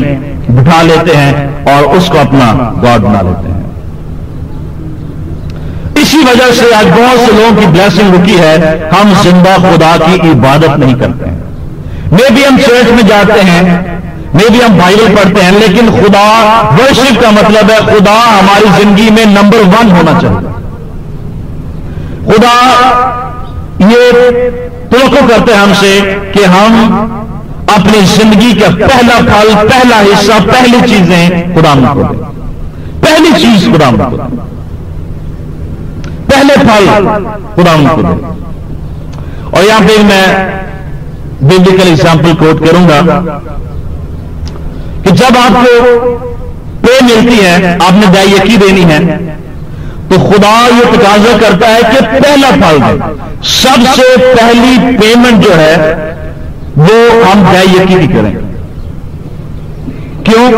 Speaker 3: بٹھا لیتے ہیں اور اس کو اپنا گاڈ بنا لیتے ہیں۔ اسی وجہ سے آج بہت سے لوگوں کی بلیسنگ رکی ہے، ہم زندہ خدا کی عبادت نہیں کرتے ہیں۔ میں بھی ہم چرچ میں جاتے ہیں، میں بھی ہم بائبل پڑھتے ہیں، لیکن خدا ورشپ کا مطلب ہے، خدا ہماری زندگی میں نمبر ون ہونا چاہیے۔ خدا یہ توقع کرتے ہیں ہم سے کہ ہم اپنی زندگی کا پہلا پھل، پہلا حصہ، پہلی چیزیں خدا کو دیں۔ پہلی چیز خدا کو دیں۔ پہلے پھل خدا کو دیں۔ اور یہاں پہ میں ببلیکل اگزامپل کوٹ کروں گا کہ جب آپ کو پے ملتی ہے، آپ نے دائی یقین دینی ہے تو خدا یہ تقاضا کرتا ہے کہ پہلا پھل دے۔ سب سے پہلی پیمنٹ جو ہے، وہ ہم دائی یقینی کریں۔ کیوں؟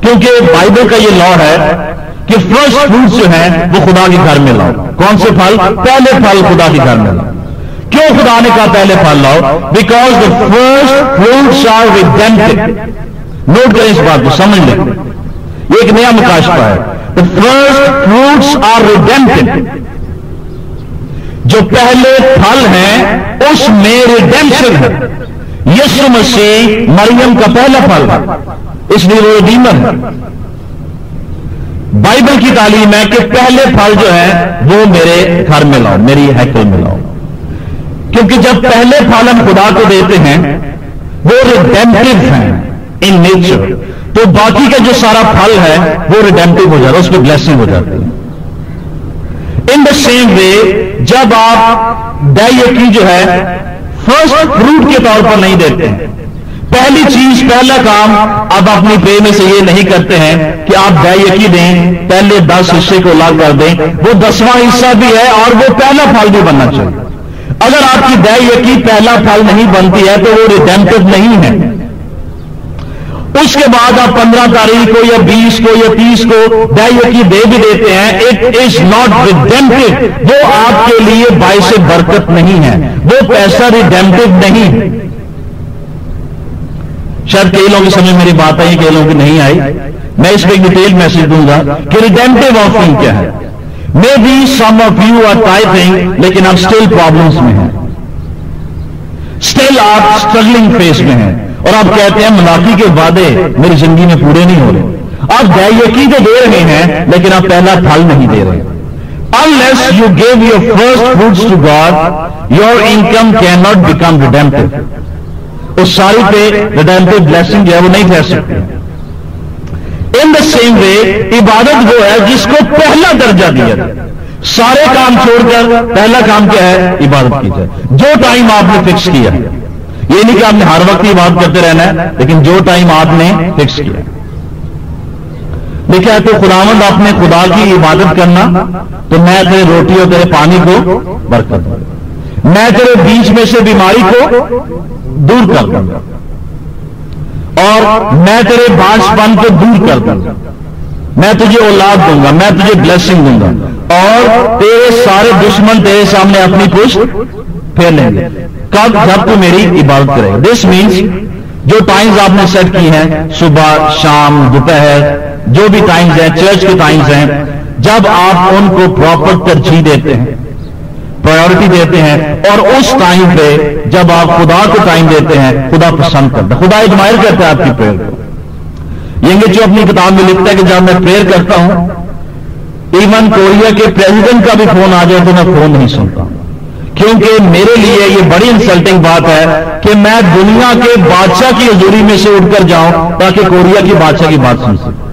Speaker 3: کیونکہ بائبل کا یہ لا ہے کہ فرسٹ فروٹ جو ہے وہ خدا کے گھر میں لاؤ۔ کون سے پھل؟ پہلے پھل خدا کے گھر میں لاؤ۔ کیوں خدا نے کہا پہلے پھل لاؤ؟ Because the first fruits are redeemed note کریں اس بات کو، سمجھ لیں۔ یہ ایک نیا مکاشفہ ہے۔ The first fruits are redeemed جو پہلے پھل ہیں، اس میں ریڈیمشن ہے۔ یسو مسیح مریم کا پہلا پھل ہے۔ اس لیے وہ ریڈیمر ہے۔ بائبل کی تعلیم ہے کہ پہلے پھل جو ہے وہ میرے گھر میں لاؤ، میری ہیکل میں لاؤ۔ کیونکہ جب پہلے پھل ہم خدا کو دیتے ہیں، وہ ریڈیمٹو ہیں ان نیچر تو باقی کا جو سارا پھل ہے وہ ریڈیمٹو ہو جاتا ہے، اس میں بلیسنگ ہو جاتی ہے۔ ان دا سیم وے جب آپ ڈائی جو ہے فرسٹ فروٹ کے طور پر نہیں دیتے ہیں۔ پہلی چیز، پہلا کام اب اپنی پے میں سے یہ نہیں کرتے ہیں کہ آپ دہ دیں، پہلے دس حصے کو لا کر دیں۔ وہ دسواں حصہ بھی ہے اور وہ پہلا پھل بھی بننا چاہیے۔ اگر آپ کی دہ یقین پہلا پھل نہیں بنتی ہے تو وہ ریٹینٹو نہیں ہے۔ اس کے بعد آپ پندرہ تاریخ کو یا بیس کو یا تیس کو دہ دے بھی دیتے ہیں۔ اٹ از ناٹ ریڈیمٹو وہ آپ کے لیے باعث برکت نہیں ہے۔ وہ پیسہ ریڈیمٹو نہیں۔ ہے شاید کئی لوگوں کی سمجھ میری بات آئی، کئی لوگوں کی نہیں آئی۔ میں اس پہ ایک ڈیٹیل میسج دوں گا کہ ریڈیمٹو آفرنگ کیا ہے۔ May be some of you are typing لیکن ہم اسٹل پرابلمس میں ہیں۔ اسٹل آپ اسٹرگلنگ فیس میں ہیں۔ اور آپ کہتے ہیں منافی کے وعدے میری زندگی میں پورے نہیں ہو رہے۔ آپ دہی تو دے رہے ہیں، لیکن آپ پہلا پھل نہیں دے رہے۔ Unless you gave your first fruits to God your income cannot become redemptive اس ساری پہ redemptive blessing جو ہے وہ نہیں ٹھہر سکتے ان دا سیم وے عبادت وہ ہے جس کو پہلا درجہ دیا جائے۔ سارے کام چھوڑ کر پہلا کام کیا ہے؟ عبادت کی جائے۔ جو ٹائم آپ نے فکس کیا یہ نہیں کہ آپ نے ہر وقت عبادت کرتے رہنا ہے، لیکن جو ٹائم آپ نے فکس کیا۔ دیکھا تو خداوند اپنے خدا کی عبادت کرنا، تو میں تیرے روٹی اور تیرے پانی کو برکت دوں۔ میں تیرے بیچ میں سے بیماری کو دور کر دوں۔ گا اور میں تیرے بانس پن کو دور کر دوں۔ گا میں تجھے اولاد دوں گا، میں تجھے بلیسنگ دوں گا۔ اور تیرے سارے دشمن تیرے سامنے اپنی پشت پھیر لیں گے کب جب تو میری عبادت کرے۔ دس مینس جو ٹائمز آپ نے سیٹ کی ہیں، صبح، شام، دوپہر، جو بھی ٹائمز ہیں چرچ کے ٹائمز ہیں، جب آپ ان کو پراپر ترجیح دیتے ہیں پرائیورٹی دیتے ہیں، اور اس ٹائم پہ جب آپ خدا کو ٹائم دیتے ہیں، خدا پسند کرتا ہے۔ خدا ایڈمائر کرتا ہے آپ کی پریئر کو۔ یہ جو اپنی کتاب میں لکھتا ہے کہ جب میں پریئر کرتا ہوں ایون کوریا کے پریزیڈنٹ کا بھی فون آ جائے تو میں فون نہیں سنتا۔ کیونکہ میرے لیے یہ بڑی انسلٹنگ بات ہے کہ میں دنیا کے بادشاہ کی حضوری میں سے اٹھ کر جاؤں تاکہ کوریا کی بادشاہ کی بات سن سکوں۔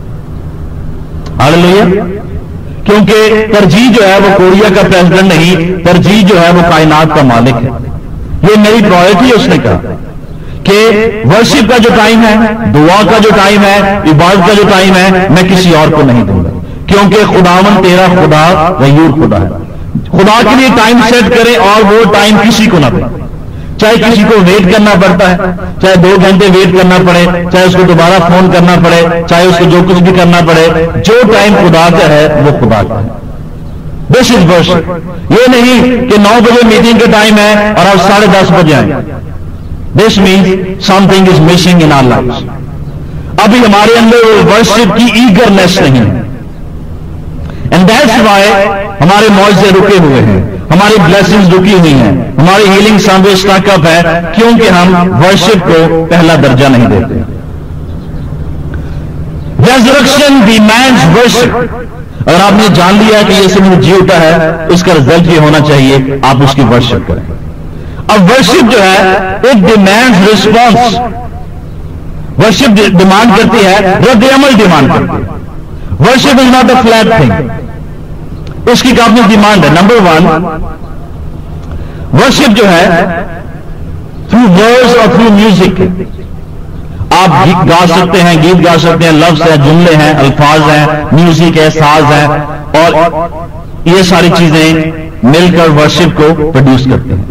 Speaker 3: کیونکہ ترجیح جو ہے وہ کوریا کا پریزیڈنٹ نہیں، ترجیح جو ہے وہ کائنات کا مالک ہے۔ یہ میری پرائرٹی اس نے کہا کہ ورشپ کا جو ٹائم ہے، دعا کا جو ٹائم ہے، عبادت کا جو ٹائم ہے، میں کسی اور کو نہیں دوں گا۔ کیونکہ خداون تیرا خدا، غیور خدا ہے۔ خدا کے لیے ٹائم سیٹ کرے اور وہ ٹائم کسی کو نہ پڑے چاہے کسی کو ویٹ کرنا پڑتا ہے، چاہے دو گھنٹے ویٹ کرنا پڑے، چاہے اس کو دوبارہ فون کرنا پڑے، چاہے اس کو جو کچھ بھی کرنا پڑے، جو ٹائم خدا کا ہے، وہ خدا کا ہے۔ دس از بس یہ نہیں کہ نو بجے میٹنگ کا ٹائم ہے اور آپ ساڑھے دس بجے آئے دس minus some thing is missing in our life ابھی ہمارے اندر ورشپ کی ایگرنیس نہیں ہے۔ اینڈ دیٹس وائی ہمارے معاوضے رکے ہوئے ہیں، ہماری بلیسنگ رکی ہوئی ہیں، ہماری ہیلنگ سروے اسٹاک ہے، کیونکہ ہم ورشپ کو پہلا درجہ نہیں دیتے۔ ریزرکشن دی مینس ورشپ اگر آپ نے جان لیا کہ یہ سب جی اٹھا ہے، اس کا رزلٹ یہ ہونا چاہیے، آپ اس کی ورشپ کریں۔ اب ورشپ جو ہے ایک ڈیمانڈ ریسپانس ورشپ ڈیمانڈ کرتی ہے، رد عمل ڈیمانڈ کرتی ہے۔ Worship is not a flat thing اس کی کافی ڈیمانڈ ہے. نمبر ون ورشپ جو ہے تھرو ورڈز اور تھرو میوزک آپ گا سکتے ہیں، گیت گا سکتے ہیں، لفظ ہیں، جملے ہیں، الفاظ ہیں میوزک ہے، ساز ہے اور یہ ساری چیزیں مل کر ورشپ کو پروڈیوس کرتے ہیں.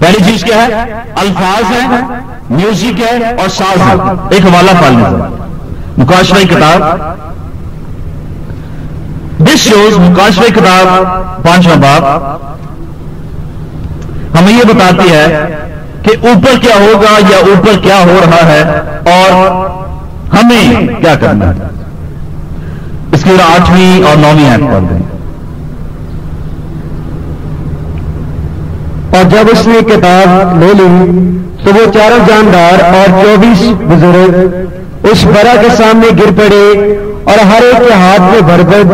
Speaker 3: پہلی چیز کیا ہے؟ الفاظ ہے میوزک ہے اور ساز ہے ایک حوالہ پال مکاشوائی کتاب دس شوز مکاشوائی کتاب پانچواں باپ ہمیں یہ بتاتی ہے کہ اوپر کیا ہوگا یا اوپر کیا ہو رہا ہے اور ہمیں کیا کرنا ہے؟ اس کی آٹھویں اور نویں ایپ کر دیں
Speaker 2: اور جب اس نے کتاب لے لی، تو وہ چاروں جاندار اور چوبیس بزرگ اس برا کے سامنے گر پڑے اور ہر ایک کے ہاتھ میں بربد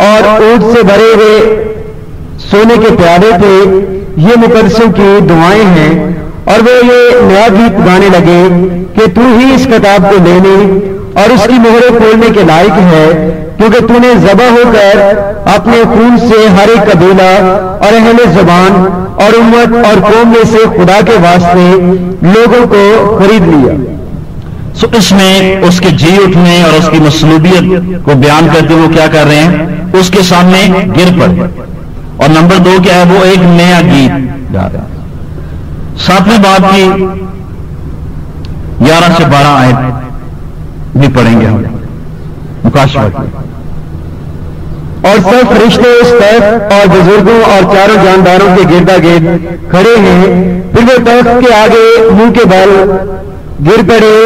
Speaker 2: اور اونٹ سے بھرے ہوئے سونے کے پیارے تھے۔ یہ مقدسوں کی دعائیں ہیں۔ اور وہ یہ نیا گیت گانے لگے کہ تو ہی اس کتاب کو لینے اور اس کی مہرے کھولنے کے لائق ہے، کیونکہ تو نے ذبح ہو کر اپنے خون سے ہر ایک قبیلہ اور اہل زبان اور امت اور قوم میں سے خدا کے واسطے لوگوں کو خرید لیا۔
Speaker 3: سو اس میں اس کے جی اٹھنے اور اس کی مصلوبیت کو بیان کرتے وہ کیا کر رہے ہیں؟ اس کے سامنے گر پڑے۔ اور نمبر دو کیا ہے؟ وہ ایک نیا گیت گا رہے ہیں۔ ساتویں بات کی گیارہ سے بارہ آئے بھی پڑھیں گے ہم۔ مکاشوا کی
Speaker 2: اور سب فرشتے اس تخت اور بزرگوں اور چاروں جانداروں کے گردا گرد کھڑے ہیں۔ پھر وہ تخت کے آگے منہ کے بل گر پڑے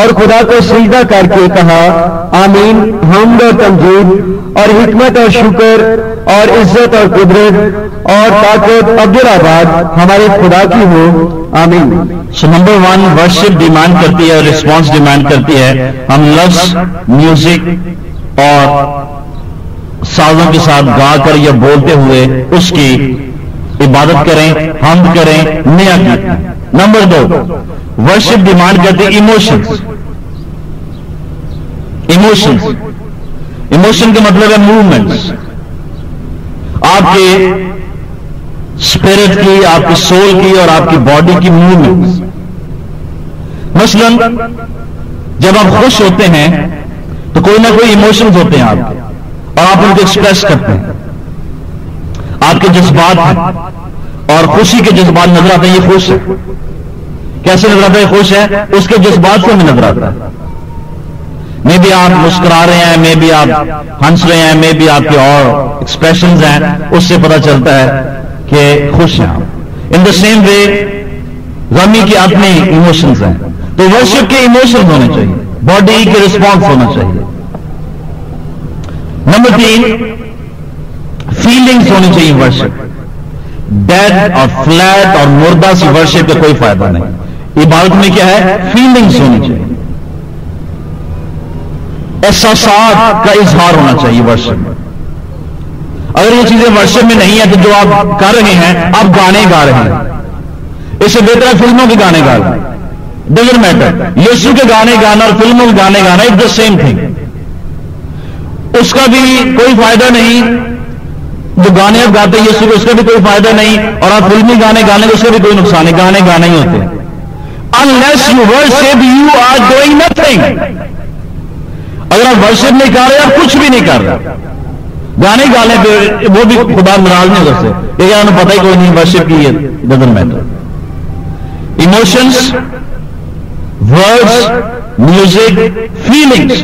Speaker 2: اور خدا کو سجدہ کر کے کہا، آمین، حمد اور تمجید اور حکمت اور شکر اور عزت اور قدرت اور طاقت عبد آباد ہمارے خدا کی ہو، آمین۔
Speaker 3: So number one worship demand کرتی ہے اور رسپانس ڈیمانڈ کرتی ہے۔ ہم لفظ میوزک اور سازوں کے ساتھ گا کر یا بولتے ہوئے اس کی عبادت کریں، حمد کریں، نیا گیت۔ نمبر دو ورشپ ڈیمانڈ کرتے ایموشنس ایموشنس ایموشن کا مطلب ہے موومنٹس آپ کے اسپرٹ کی آپ کی سول کی اور آپ کی باڈی کی موومنٹس مثلا جب آپ خوش ہوتے ہیں تو کوئی نہ کوئی ایموشنز ہوتے ہیں آپ کے اور آپ ان کو ایکسپریس کرتے ہیں آپ کے جذبات ہیں اور خوشی کے جذبات نظر آتے ہیں، یہ خوش ہے۔ کیسے نظر آتا ہے خوش ہے۔ اس کے جذبات سے ہمیں نظر آتا ہے۔ میں بھی آپ مسکرا رہے ہیں، میں بھی آپ ہنس رہے ہیں، میں بھی آپ کے اور ایکسپریشن ہیں۔ اس سے پتا چلتا ہے کہ خوش ہیں آپ۔ ان دا سیم وے غمی کی اپنی ایموشنز ہیں۔ تو ورشپ کے ایموشنز ہونے چاہیے۔ باڈی کے رسپانس ہونا چاہیے۔ نمبر تین فیلنگز ہونی چاہیے ورشپ ڈیڈ اور فلیٹ اور مردہ سی ورشپ کا کوئی فائدہ نہیں عبادت میں کیا ہے فیلنگس ہونی چاہیے احساسات کا اظہار ہونا چاہیے ورشپ میں اگر یہ چیزیں ورشپ میں نہیں ہیں تو جو آپ کر رہے ہیں آپ گانے گا رہے ہیں اس سے بہتر ہے فلموں کے گانے گا رہے ہیں ڈزنٹ میٹر یسو کے گانے گانا اور فلموں کے گانے گانا اٹ دا سیم تھنگ اس کا بھی کوئی فائدہ نہیں جو گانے آپ گاتے ہیں یسو کے اس کا بھی کوئی فائدہ نہیں۔ اور آپ فلمی گانے گانے، اس کا بھی کوئی نقصان نہیں۔ گانے گانے ہی ہوتے ہیں۔ Unless you worship you are doing nothing اگر آپ ورشپ نہیں کر رہے، آپ کچھ بھی نہیں کر رہے۔ گانے گانے پہ وہ بھی خدا ناراض نہیں کر سکتے۔ لیکن ہمیں پتہ ہی کوئی نہیں ورشپ کی یہ doesn't matter emotions words music feelings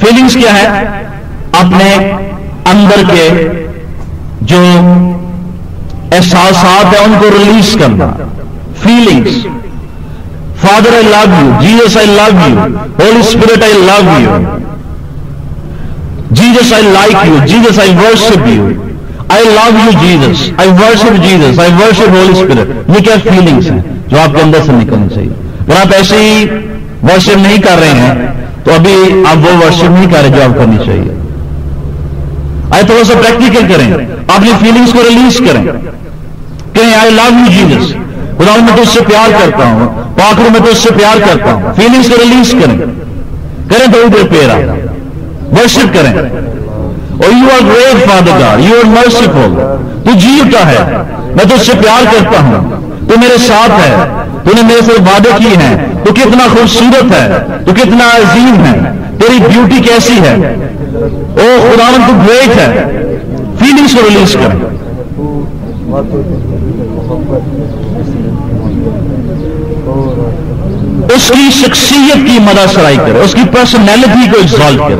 Speaker 3: feelings کیا ہے اپنے اندر کے جو احساسات ہیں ان کو ریلیز کرنا feelings father I love you Jesus I love you holy spirit I love you Jesus I like you Jesus I worship you I love you Jesus I worship Jesus I worship holy spirit یہ کیا فیلنگس ہیں جو آپ کے اندر سے نکلنی چاہیے اگر آپ ایسے ہی ورشپ نہیں کر رہے ہیں، تو ابھی آپ وہ ورشپ نہیں کر رہے جو آپ کرنی چاہیے۔ آئے تھوڑا سا پریکٹیکل کریں۔ اپنی فیلنگز کو ریلیز کریں۔ کہیں آئی لو یو جیزس خدا میں تو اس سے پیار کرتا ہوں۔ پاکروں میں تو اس سے پیار کرتا ہوں۔ فیلنگز کو ریلیز کریں۔ کریں تو ادھر پیرا۔ ورشپ کریں۔ اور you are great father God you are merciful تو جیتا ہے۔ میں تو اس سے پیار کرتا ہوں۔ تو میرے ساتھ ہے۔ تو نے میرے سے وعدے کی ہیں تو کتنا خوبصورت ہے۔ تو کتنا عظیم ہے۔ تیری بیوٹی کیسی ہے؟ او خدا تو گریٹ ہے۔ فیلنگس کو ریلیز کریں اس کی شخصیت کی مدہ سرائی کرے اس کی پرسنالٹی کو ایکزالٹ کرے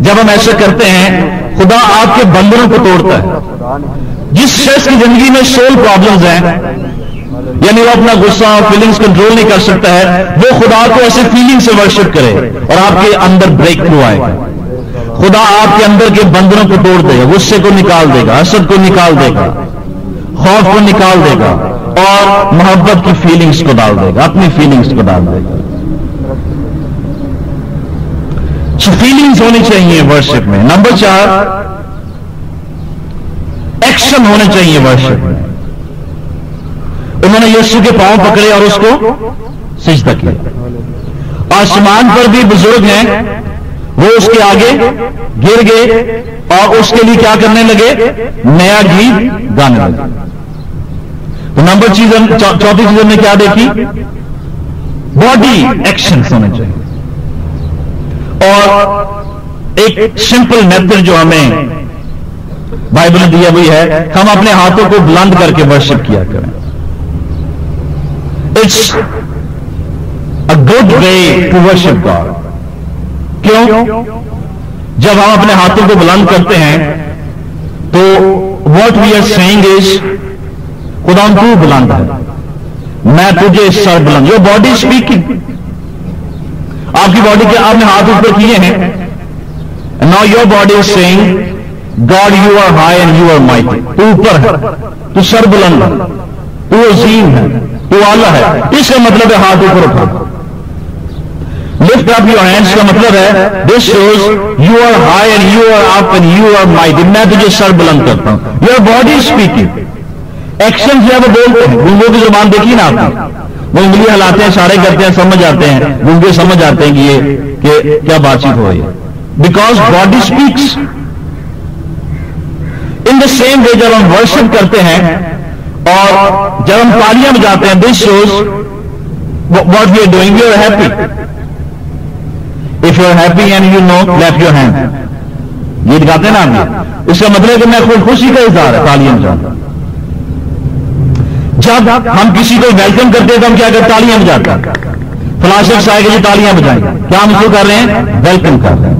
Speaker 3: جب ہم ایسے کرتے ہیں خدا آپ کے بندروں کو توڑتا ہے جس شخص کی زندگی میں سول پرابلمز ہیں یعنی وہ اپنا غصہ اور فیلنگز کنٹرول نہیں کر سکتا ہے وہ خدا کو ایسے فیلنگ سے ورشپ کرے اور آپ کے اندر بریک تھرو آئے خدا آپ کے اندر کے بندروں کو توڑ دے گا، غصے کو نکال دے گا، حسد کو نکال دے گا، خوف کو نکال دے گا اور محبت کی فیلنگز کو ڈال دے گا، اپنی فیلنگز کو ڈال دے گا۔ فیلنگز ہونی چاہیے ورشپ میں۔ نمبر چار ایکشن ہونے چاہیے ورشپ میں۔ انہوں نے یسو کے پاؤں پکڑے اور اس کو سجدہ کیا۔ آسمان پر بھی بزرگ ہیں۔ وہ اس کے آگے گر گئے اور اس کے لیے کیا کرنے لگے؟ نیا گیت گانے لگے۔ تو نمبر چیز چوتھی چیز نے کیا دیکھی؟ باڈی ایکشن ہونے چاہیے۔ اور ایک سمپل میتھڈ جو ہمیں بائبل نے دیا ہوئی ہے، ہم اپنے ہاتھوں کو بلند کر کے ورشپ کیا کریں۔ It's a good way to worship God کیوں؟ جب ہم اپنے ہاتھوں کو بلند کرتے ہیں، تو what we are saying is خدا تو بلند ہے۔ میں تجھے سر بلند یور باڈی اسپیکنگ آپ کی باڈی کے، آپ نے ہاتھ اوپر کیے ہیں۔ نا your body is saying God you are high and you are my تو اوپر ہے، تو سر بلند ہے۔ تو عظیم ہے، تو آلہ ہے۔ اس کا مطلب ہے ہاتھ اوپر اٹھا لفٹ اپ یور ہینڈس کا مطلب ہے this shows you are high and you are up and you are my میں تجھے سر بلند کرتا ہوں. یور باڈی اسپیکنگ ایکشن جو ہے وہ بولتے ہیں؟ گنگوں کی زبان دیکھی نا آپ نے؟ وہ انگلی ہلاتے ہیں، اشارے کرتے ہیں، سمجھ آتے ہیں. گنگے سمجھ آتے ہیں کہ یہ کہ کیا بات چیت ہو رہی ہے. Because body speaks in the same way جب ہم ورشپ کرتے ہیں اور جب ہم تالیاں بجاتے ہیں this shows what we are doing you are happy if you are happy and you know let your hand گیت گاتے نا ہم اس کا مطلب کہ میں خود خوشی کا اظہار ہے، تالیاں بجاتا جب ہم کسی کو ویلکم کرتے ہیں تو ہم کیا کرتے تالیاں بجاتے ہیں۔ فلاشر آئے گا جی تالیاں بجائیں۔ کیا ہم اس کو کر رہے ہیں؟ ویلکم کر رہے ہیں۔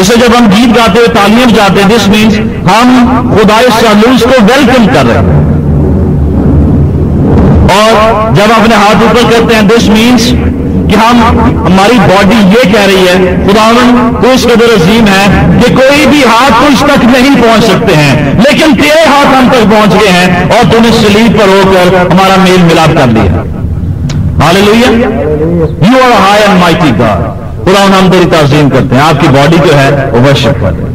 Speaker 3: اسے جب ہم گیت گاتے ہوئے تالیاں بجاتے ہیں دس مینس ہم خدا سالوس کو ویلکم کر رہے ہیں۔ اور جب اپنے ہاتھ اوپر کرتے ہیں دس مینس کہ ہم ہماری باڈی یہ کہہ رہی ہے خدا تو اس قدر عظیم ہے کہ کوئی بھی ہاتھ اس تک نہیں پہنچ سکتے ہیں، لیکن تیرے ہاتھ ہم تک پہنچ گئے ہیں اور تم نے سلیپ پر ہو کر ہمارا میل ملاپ کر لیا۔ You are high and mighty God خدا ہم تیری تعظیم کرتے ہیں۔ آپ کی باڈی جو ہے، وہ ورشپ کرتے ہیں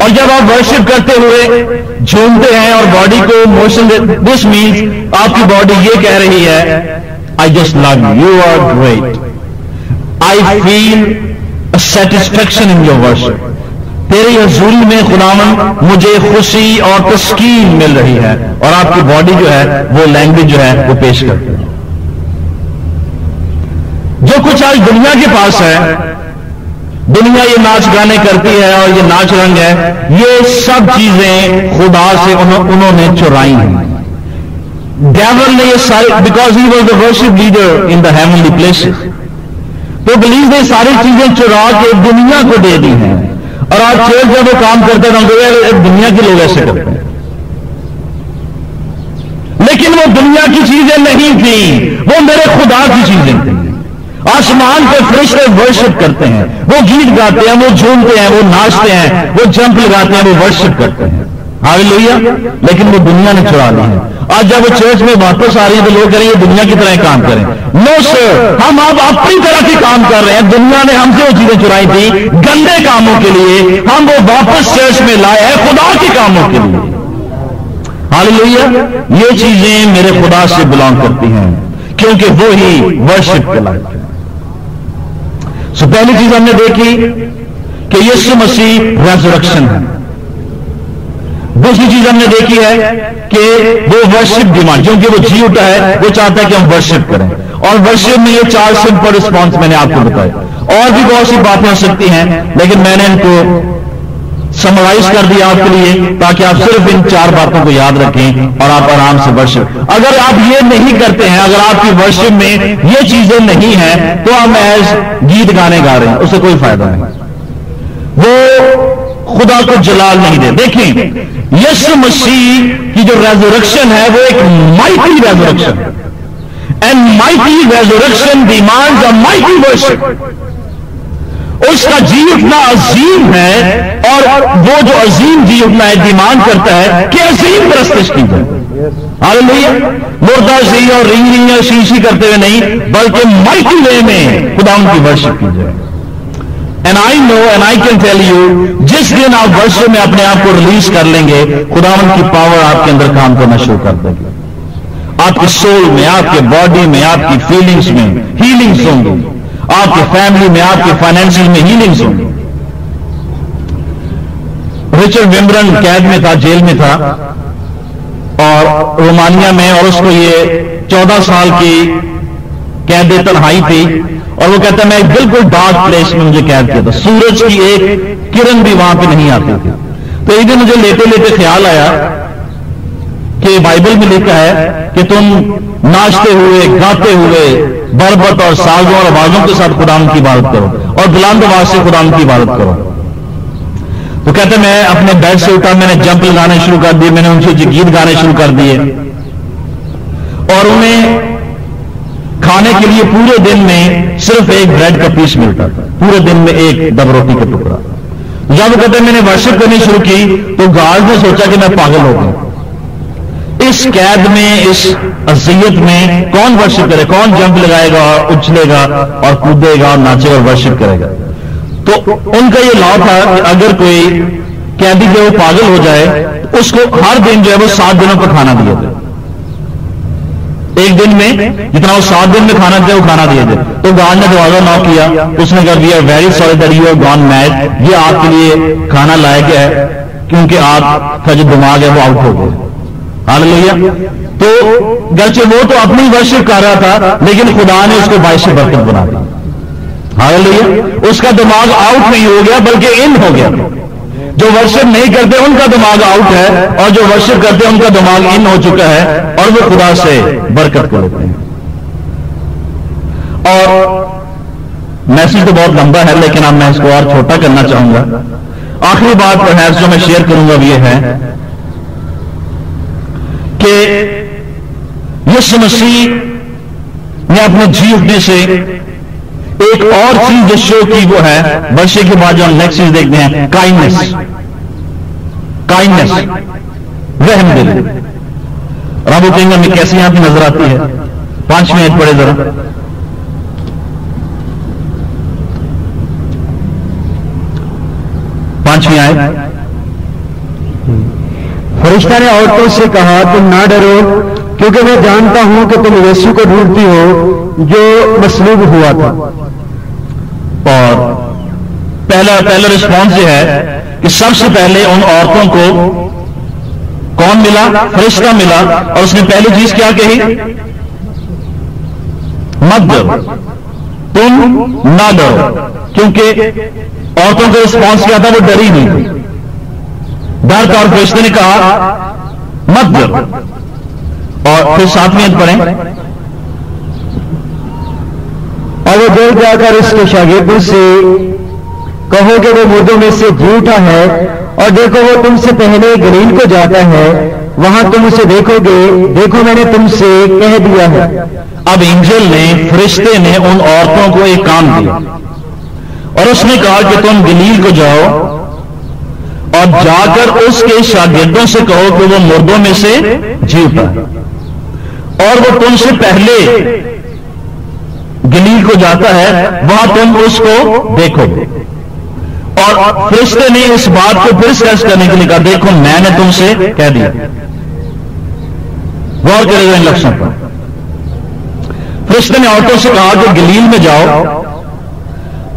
Speaker 3: اور جب آپ ورشپ کرتے ہوئے جھومتے ہیں اور باڈی کو موشن دس مینس آپ کی باڈی یہ کہہ رہی ہے I just love you you are great I feel satisfaction in your worship تیری حضوری میں خداون مجھے خوشی اور تسکین مل رہی ہے اور آپ کی باڈی جو ہے وہ لینگویج جو ہے وہ پیش کرتی ہے۔ جو کچھ آج دنیا کے پاس ہے، دنیا یہ ناچ گانے کرتی ہے اور یہ ناچ رنگ ہے، یہ سب چیزیں خدا سے انہوں نے چرائی ہیں۔ ڈیول نے یہ ساری because he was the worship leader in the heavenly place تو پلیز نے ساری چیزیں چرا کے دنیا کو دے دی ہیں اور آج چیز جب وہ کام کرتے ہیں دنیا کے لوگ ایسے کرتے ہیں لیکن وہ دنیا کی چیزیں نہیں تھیں وہ میرے خدا کی چیزیں تھیں آسمان پہ فرشتے ورشپ کرتے ہیں وہ گیت گاتے ہیں وہ جھومتے ہیں وہ ناچتے ہیں وہ جمپ لگاتے ہیں وہ ورشپ کرتے ہیں ہاں لوہیا لیکن وہ دنیا نے چڑھا لی ہے آج جب وہ چرچ میں واپس آ رہی ہیں تو لوگ کہہ رہے ہیں، یہ دنیا کی طرح کام کریں۔ نو سر ہم اب اپنی طرح کی کام کر رہے ہیں۔ دنیا نے ہم سے وہ چیزیں چرائی تھی، گندے کاموں کے لیے ہم وہ واپس چرچ میں لائے ہیں، خدا کے کاموں کے لیے۔ حال یہ چیزیں میرے خدا سے بلانگ کرتی ہیں، کیونکہ وہی ورشپ کے لائق سو پہلی چیز ہم نے دیکھی کہ یسو مسیح ریزورکشن ہے۔ دوسری چیز ہم نے دیکھی ہے کہ وہ ورشپ ڈیمانڈ کیونکہ وہ جی اٹھا ہے، وہ چاہتا ہے کہ ہم ورشپ کریں۔ اور ورشپ میں یہ چار سمپل رسپانس میں نے آپ کو بتایا۔ اور بھی بہت سی باتیں ہو سکتی ہیں، لیکن میں نے ان کو سمرائز کر دیا آپ کے لیے تاکہ آپ صرف ان چار باتوں کو یاد رکھیں اور آپ آرام سے ورشپ اگر آپ یہ نہیں کرتے ہیں، اگر آپ کی ورشپ میں یہ چیزیں نہیں ہیں، تو ہم ایز گیت گانے گا رہے ہیں اسے کوئی فائدہ نہیں۔ وہ خدا کو جلال نہیں دے۔ دیکھیں یس مسیح کی جو ریزوریکشن ہے وہ ایک mighty resurrection and mighty resurrection demand mighty worship اس کا جی اٹھنا عظیم ہے اور وہ جو عظیم جی اٹھنا ہے ڈیمانڈ کرتا ہے کہ عظیم پرستش کی جائے مردہ سی اور رنگ رنگ اور شیشی کرتے ہوئے نہیں بلکہ مائٹی وے میں خدا ان کی ورشپ کی جائے and I know and I can tell you جس دن آپ ورشپ میں اپنے آپ کو ریلیز کر لیں گے خداون کی پاور آپ کے اندر کام کرنا شروع کر دے گی۔ آپ کی سول میں، آپ کے باڈی میں، آپ کی فیلنگس میں ہیلنگس ہوں گی آپ کی فیملی میں، آپ کے فائنینشیل میں ہیلنگس ہوں گی رچرڈ ومبرن قید میں تھا، جیل میں تھا۔ اور رومانیہ میں اور اس کو یہ چودہ سال کی قید تنہائی تھی اور وہ کہتا ہے میں بالکل ڈارک پلیس میں مجھے قید کیا تھا۔ سورج کی ایک کرن بھی وہاں پہ نہیں آتی تھی۔ تو ایک دن مجھے لیتے لیتے خیال آیا کہ بائبل میں لکھا ہے کہ تم ناچتے ہوئے، گاتے ہوئے، بربت اور سازوں اور آوازوں کے ساتھ قرآن کی عبادت کرو اور بلند آواز سے قرآن کی عبادت کرو۔ تو کہتے میں اپنے بیڈ سے اٹھا، میں نے جمپ لگانے شروع کر دیے، میں نے ان سے گیت گانے شروع کر دیے اور انہیں کھانے کے لیے پورے دن میں صرف ایک بریڈ کا پیس ملتا تھا۔ پورے دن میں ایک دب روٹی کا ٹکڑا۔ جب کہتے میں نے ورشپ کرنی شروع کی تو گارڈ نے سوچا کہ میں پاگل ہو گیا۔ اس قید میں، اس اذیت میں کون ورشپ کرے؟ کون جمپ لگائے گا اور اچھلے گا اور کودے گا اور ناچے گا اور ورشپ کرے گا؟ تو ان کا یہ لا تھا کہ اگر کوئی قیدی جو پاگل ہو جائے، اس کو ہر دن جو ہے وہ سات دنوں کا کھانا دیا جائے۔ ایک دن میں جتنا وہ سات دن میں کھانا دیا، وہ کھانا دیا جائے۔ تو گارڈ نے دروازہ نہ کیا۔ اس نے کہا we are very sorry that you gone match یہ آپ کے لیے کھانا لائق ہے، کیونکہ آپ کا جو دماغ ہے وہ آؤٹ ہو گیا۔ ہاں، حال لیا تو گرچہ وہ تو اپنی ورشپ کر رہا تھا، لیکن خدا نے اس کو باعث برکت بنا دیا ہاں، حال لیا اس کا دماغ آؤٹ نہیں ہو گیا، بلکہ ان ہو گیا۔ جو ورشپ نہیں کرتے ان کا دماغ آؤٹ ہے اور جو ورشپ کرتے ان کا دماغ ان ہو چکا ہے اور وہ خدا سے برکت کو لیتے ہیں۔ اور میسج تو بہت لمبا ہے لیکن اب میں اس کو اور چھوٹا کرنا چاہوں گا۔ آخری بات پرہیز جو میں شیئر کروں گا یہ ہے کہ یس مسیح نے اپنے جی اٹھنے سے ایک اور چیز جو شو کی وہ ہے برشے کے بعد جو ہم نیکسٹ چیز دیکھتے ہیں کائنڈنس کائنڈنس رحم دل. رابو کہیں گے، ہمیں کیسے یہاں پہ نظر آتی ہے؟ پانچ منٹ پڑے ذرا۔ پانچویں آئے
Speaker 2: فرشتہ نے عورتوں سے کہا، تم نہ ڈرو، کیونکہ میں جانتا ہوں کہ تم یسو کو ڈھونڈتی ہو، جو مسلوب ہوا تھا۔
Speaker 3: اور پہلا پہلا رسپانس یہ ہے کہ سب سے پہلے ان عورتوں کو کون ملا؟ فرشتہ ملا اور اس نے پہلی چیز کیا کہی؟ مت تم نہ ڈرو، کیونکہ عورتوں کا رسپانس کیا تھا وہ ڈری نہیں۔ تھی ڈر کا اور فرشتے نے کہا مت ڈرو اور پھر ساتھ میں پڑھیں۔
Speaker 2: اور جا کر اس کے شاگردوں سے کہو کہ وہ مردوں میں سے جھوٹا ہے اور دیکھو وہ تم سے پہلے گلیل کو جاتا ہے، وہاں تم اسے دیکھو گے، دیکھو میں نے تم سے کہہ دیا ہے۔
Speaker 3: اب انجل نے فرشتے نے ان عورتوں کو ایک کام دیا اور اس نے کہا کہ تم گلیل کو جاؤ اور جا کر اس کے شاگردوں سے کہو کہ وہ مردوں میں سے جیتا ہے اور وہ تم سے پہلے گلیل کو جاتا ہے، وہاں تم اس کو دیکھو۔ گے اور فرشتے نے اس بات کو پھر سرچ کرنے کے لیے کہا، دیکھو، میں نے تم سے کہہ دیا۔ غور کرے گا ان لفظوں پر۔ فرشتے نے عورتوں سے کہا کہ گلیل میں جاؤ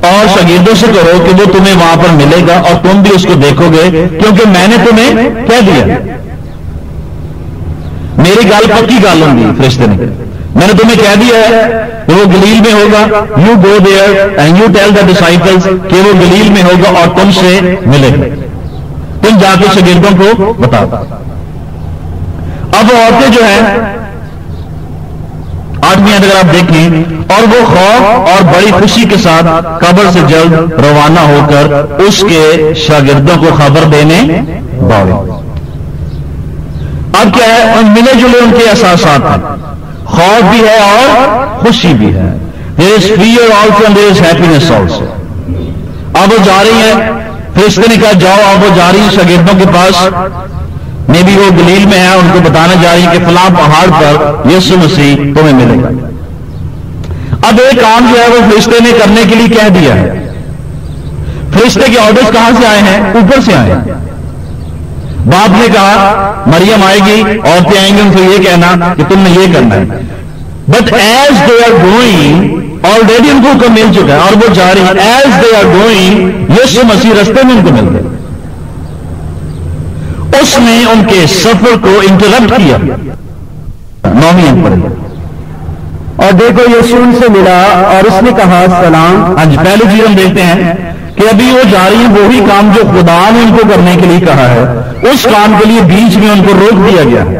Speaker 3: اور شاگردوں سے کرو کہ وہ تمہیں وہاں پر ملے گا اور تم بھی اس کو دیکھو گے، کیونکہ میں نے تمہیں کہہ دیا۔ میری گال پکی گال ہوں گی فرشتے نے۔ میں نے تمہیں کہہ دیا ہے کہ وہ گلیل میں ہوگا you go there and you tell the disciples کہ وہ گلیل میں ہوگا اور تم سے ملے۔ گا تم جا کے شاگردوں کو بتا۔ اب وہ عورتیں جو ہیں، آدمی اگر آپ دیکھیں، اور وہ خوف اور بڑی خوشی کے ساتھ قبر سے جلد روانہ ہو کر اس کے شاگردوں کو خبر دینے دوڑے اب کیا ہے؟ ملے جلے ان کے احساسات ہیں۔ خوف بھی ہے اور خوشی بھی ہے۔ There is fear also there is happiness also اب وہ جا رہی ہیں۔ پھر اس نے کہا، جاؤ اب وہ جا رہی ہیں شاگردوں کے پاس۔ میں بھی وہ گلیل میں ہے ان کو بتانا جا رہی کہ فلاں پہاڑ پر یسو مسیح تمہیں ملے گا۔ اب ایک کام جو ہے وہ فرشتے نے کرنے کے لیے کہہ دیا ہے۔ فرشتے کے آرڈرز کہاں سے آئے ہیں؟ اوپر سے آئے ہیں۔ باپ نے کہا مریم آئے گی عورتیں آئیں گی ان کو یہ کہنا کہ تم نے یہ کرنا ہے. But as they are going already ان کو مل چکا ہے اور وہ جا رہی ہے ایز دے آر گوئنگ یسو مسیح رستے میں ان کو مل گئے. اس نے ان کے سفر کو انٹرپٹ کیا. نومی پڑے
Speaker 2: اور دیکھو یسو ان سے ملا اور اس نے کہا سلام.
Speaker 3: ہاں جی پہلی چیز ہم دیکھتے ہیں. کہ ابھی وہ جا رہی ہیں، وہی کام جو خدا نے ان کو کرنے کے لیے کہا ہے، اس کام کے لیے بیچ میں ان کو روک دیا گیا۔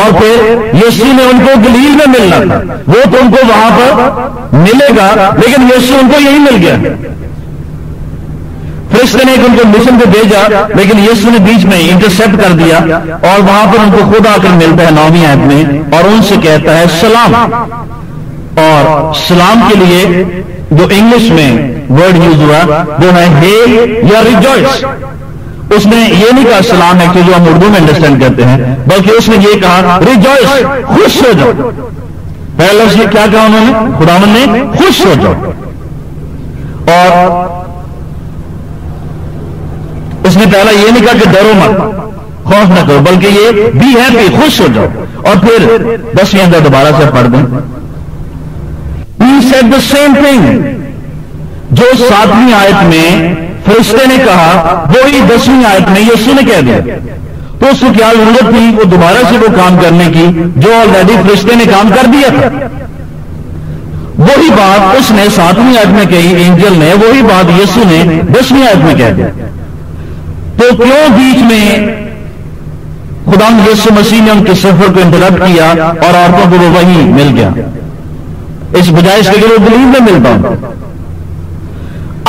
Speaker 3: اور پھر یسو نے ان کو گلیل میں ملنا تھا۔ وہ تو ان کو وہاں پر ملے گا، لیکن یسو ان کو یہی مل گیا۔ فرشتے نے ان کو مشن کو بھیجا، لیکن یسو نے بیچ میں انٹرسپٹ کر دیا اور وہاں پر ان کو خود آ کر ملتا ہے نومی ایپ میں اور ان سے کہتا ہے سلام۔ اور سلام کے لیے جو انگلش میں ورڈ یوز ہوا وہ ہے ہے یا ریجوائس اس نے یہ نہیں کہا سلام ہے کہ جو ہم اردو میں انڈرسٹینڈ کرتے ہیں، بلکہ اس نے یہ کہا ریجوائس خوش ہو جاؤ۔ پہلے یہ کیا کہا انہوں نے؟ خدا نے، خوش ہو جاؤ۔ اور اس نے پہلا یہ نہیں کہا کہ ڈرو مت، خوف نہ کرو، بلکہ یہ بی ہیپی خوش ہو جاؤ۔ اور پھر دسویں اندر دوبارہ سے پڑھ دیں۔ سیٹ دا سیم تھنگ جو ساتویں آیت میں فرشتے نے کہا وہی دسویں آیت میں یسو نے کہہ دیا تو اس کو کیا ضرورت تھی وہ دوبارہ سے وہ کام کرنے کی جو آلریڈی فرشتے نے کام کر دیا تھا وہی بات اس نے ساتویں آیت میں کہی اینجل نے وہی بات یسو نے دسویں آیت میں کہہ دیا تو کیوں بیچ میں خدا یسو مسیح نے ان کے سفر کو انٹرپٹ کیا اور عورتوں کو وہ وہی مل گیا اس بجائے کے وہ دلیل میں ملتا ہوں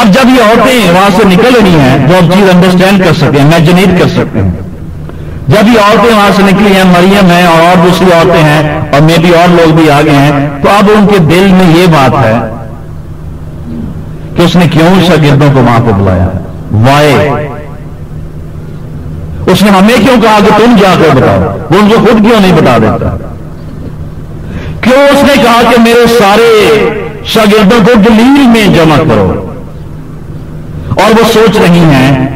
Speaker 3: اب جب یہ عورتیں وہاں سے نکل رہی ہیں، جو اب چیز انڈرسٹینڈ کر سکتے ہیں امیجنیٹ کر سکتے ہیں۔ جب یہ عورتیں وہاں سے نکلی ہیں، مریم ہیں اور اور دوسری عورتیں ہیں، اور میں بھی اور لوگ بھی آگے ہیں، تو اب ان کے دل میں یہ بات ہے کہ اس نے کیوں شاگردوں کو وہاں پہ بلایا؟ وائے اس نے ہمیں کیوں کہا کہ تم جا کر بتاؤ؟ وہ ان کو خود کیوں نہیں بتا دیتا؟ کیوں اس نے کہا کہ میرے سارے شاگردوں کو دلیل میں جمع کرو؟ اور وہ سوچ رہی ہیں،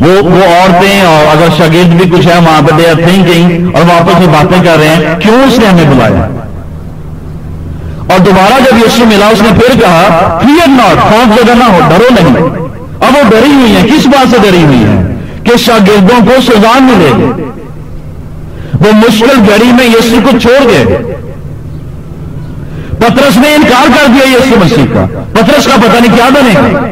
Speaker 3: وہ وہ عورتیں اور اگر شاگرد بھی کچھ ہے وہاں پہ دے تھنکنگ اور واپس میں باتیں کر رہے ہیں، کیوں اس نے ہمیں بلایا؟ اور دوبارہ جب یسو ملا، اس نے پھر کہا فیئر ناٹ خوف زدہ نہ ہو، ڈرو نہیں۔ اب وہ ڈری ہوئی ہیں، کس بات سے ڈری ہوئی ہیں؟ کہ شاگردوں کو سزا ملے۔ گی وہ مشکل گھڑی میں یسو کو چھوڑ گئے۔ پترس نے انکار کر دیا یسو مسیح کا۔ پترس کا پتہ نہیں کیا بنے گا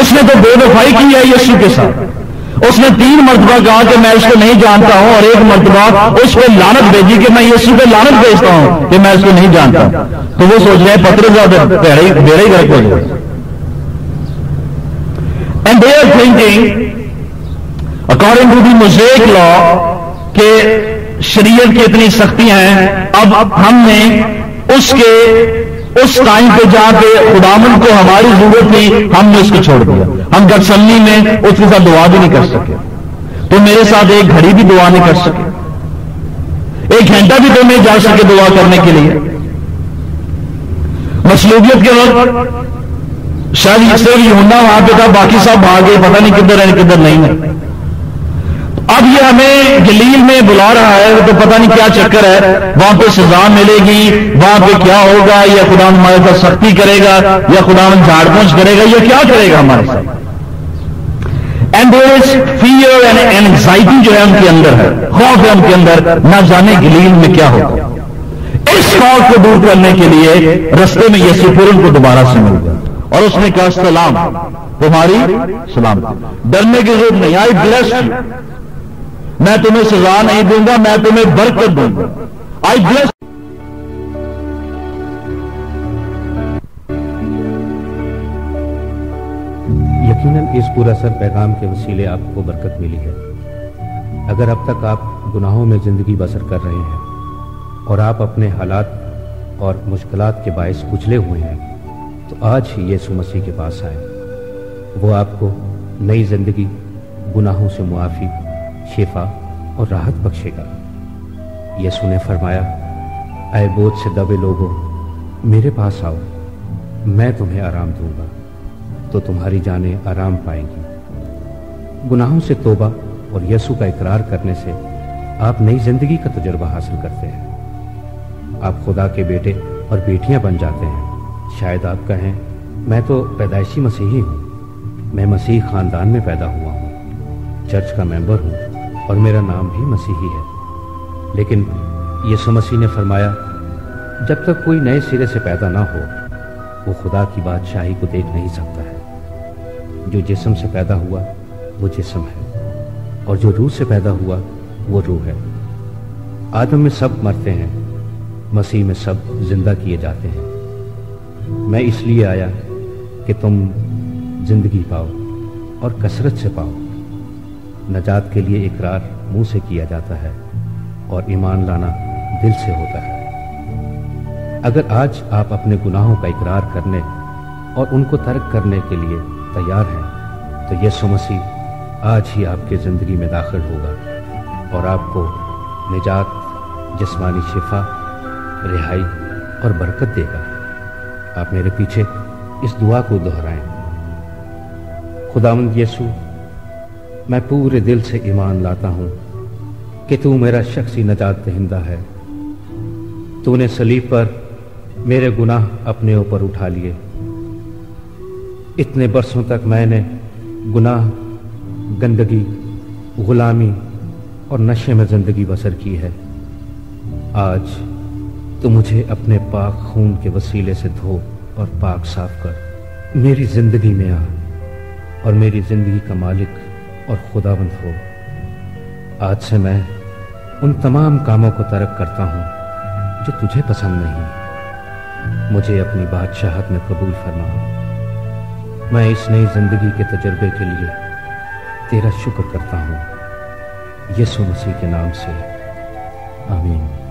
Speaker 3: اس نے تو بے وفائی کی ہے یسو کے ساتھ۔ اس نے تین مرتبہ کہا کہ میں اس کو نہیں جانتا ہوں اور ایک مرتبہ اس پہ لانت بھیجی کہ میں یسو پہ لانت بھیجتا ہوں کہ میں اس کو نہیں جانتا۔ تو وہ سوچ رہے ہیں پتر زیادہ بیڑے ہی گھر کو and they are thinking according to the Mosaic law کہ شریعت کی اتنی سختی ہیں، اب ہم نے اس کے، اس ٹائم پہ جہاں پہ خدامن کو ہماری ضرورت تھی، ہم نے اس کو چھوڑ دیا۔ ہم گرسنی میں اس کے ساتھ دعا بھی نہیں کر سکے۔ تو میرے ساتھ ایک گھڑی بھی دعا نہیں کر سکے۔ ایک گھنٹہ بھی تو نہیں جا سکے دعا کرنے کے لیے۔ مصلوبیت کے وقت شاید صرف یہ ہونا، وہاں پہ تھا، باقی صاحب آگے پتہ نہیں کدھر ہے، کدھر نہیں ہے۔ اب یہ ہمیں گلیل میں بلا رہا ہے تو پتہ نہیں کیا چکر ہے۔ وہاں پہ سزا ملے گی، وہاں پہ کیا ہوگا؟ یا خدا ہمارے ساتھ سختی کرے گا، یا خدا جھاڑ پونچھ کرے گا، یا کیا کرے گا ہمارے ساتھ؟ And is fear and anxiety جو ہے ان کے اندر ہے۔ خوف ہے ان کے اندر، نہ جانے گلیل میں کیا ہوگا۔ اس خوف کو دور کرنے کے لیے رستے میں یسی پورن کو دوبارہ سے مل گیا۔ اور اس نے کہا، سلام، تمہاری سلام ڈرنے کی ضرورت نہیں، آئی بلس میں تمہیں سزا نہیں دوں گا، میں تمہیں برکت دوں گا۔ آئی بلس
Speaker 1: یقیناً اس پورا سر پیغام کے وسیلے آپ کو برکت ملی ہے۔ اگر اب تک آپ گناہوں میں زندگی بسر کر رہے ہیں اور آپ اپنے حالات اور مشکلات کے باعث کچلے ہوئے ہیں، تو آج ہی یسو مسیح کے پاس آئے وہ آپ کو نئی زندگی، گناہوں سے معافی شفا اور راحت بخشے گا۔ یسو نے فرمایا، اے بوجھ سے دبے لوگوں، میرے پاس آؤ، میں تمہیں آرام دوں گا، تو تمہاری جانیں آرام پائیں گی۔ گناہوں سے توبہ اور یسو کا اقرار کرنے سے آپ نئی زندگی کا تجربہ حاصل کرتے ہیں۔ آپ خدا کے بیٹے اور بیٹیاں بن جاتے ہیں۔ شاید آپ کہیں، میں تو پیدائشی مسیحی ہوں، میں مسیح خاندان میں پیدا ہوا ہوں، چرچ کا ممبر ہوں۔ اور میرا نام بھی مسیحی ہے۔ لیکن یسو مسیح نے فرمایا، جب تک کوئی نئے سرے سے پیدا نہ ہو، وہ خدا کی بادشاہی کو دیکھ نہیں سکتا ہے۔ جو جسم سے پیدا ہوا، وہ جسم ہے۔ اور جو روح سے پیدا ہوا، وہ روح ہے۔ آدم میں سب مرتے ہیں، مسیح میں سب زندہ کیے جاتے ہیں۔ میں اس لیے آیا کہ تم زندگی پاؤ اور کثرت سے پاؤ۔ نجات کے لیے اقرار منہ سے کیا جاتا ہے اور ایمان لانا دل سے ہوتا ہے۔ اگر آج آپ اپنے گناہوں کا اقرار کرنے اور ان کو ترک کرنے کے لیے تیار ہیں، تو یسو مسیح آج ہی آپ کے زندگی میں داخل ہوگا اور آپ کو نجات، جسمانی شفا، رہائی اور برکت دے گا۔ آپ میرے پیچھے اس دعا کو دہرائیں۔ خداوند یسو میں پورے دل سے ایمان لاتا ہوں کہ تو میرا شخصی نجات دہندہ ہے۔ تو نے سلیب پر میرے گناہ اپنے اوپر اٹھا لیے۔ اتنے برسوں تک میں نے گناہ، گندگی، غلامی اور نشے میں زندگی بسر کی ہے۔ آج تو مجھے اپنے پاک خون کے وسیلے سے دھو اور پاک صاف کر۔ میری زندگی میں آ اور میری زندگی کا مالک اور خدا بند ہو۔ آج سے میں ان تمام کاموں کو ترک کرتا ہوں جو تجھے پسند نہیں۔ مجھے اپنی بادشاہت میں قبول فرما۔ میں اس نئی زندگی کے تجربے کے لیے تیرا شکر کرتا ہوں۔ یسو مسیح کے نام سے۔ آمین۔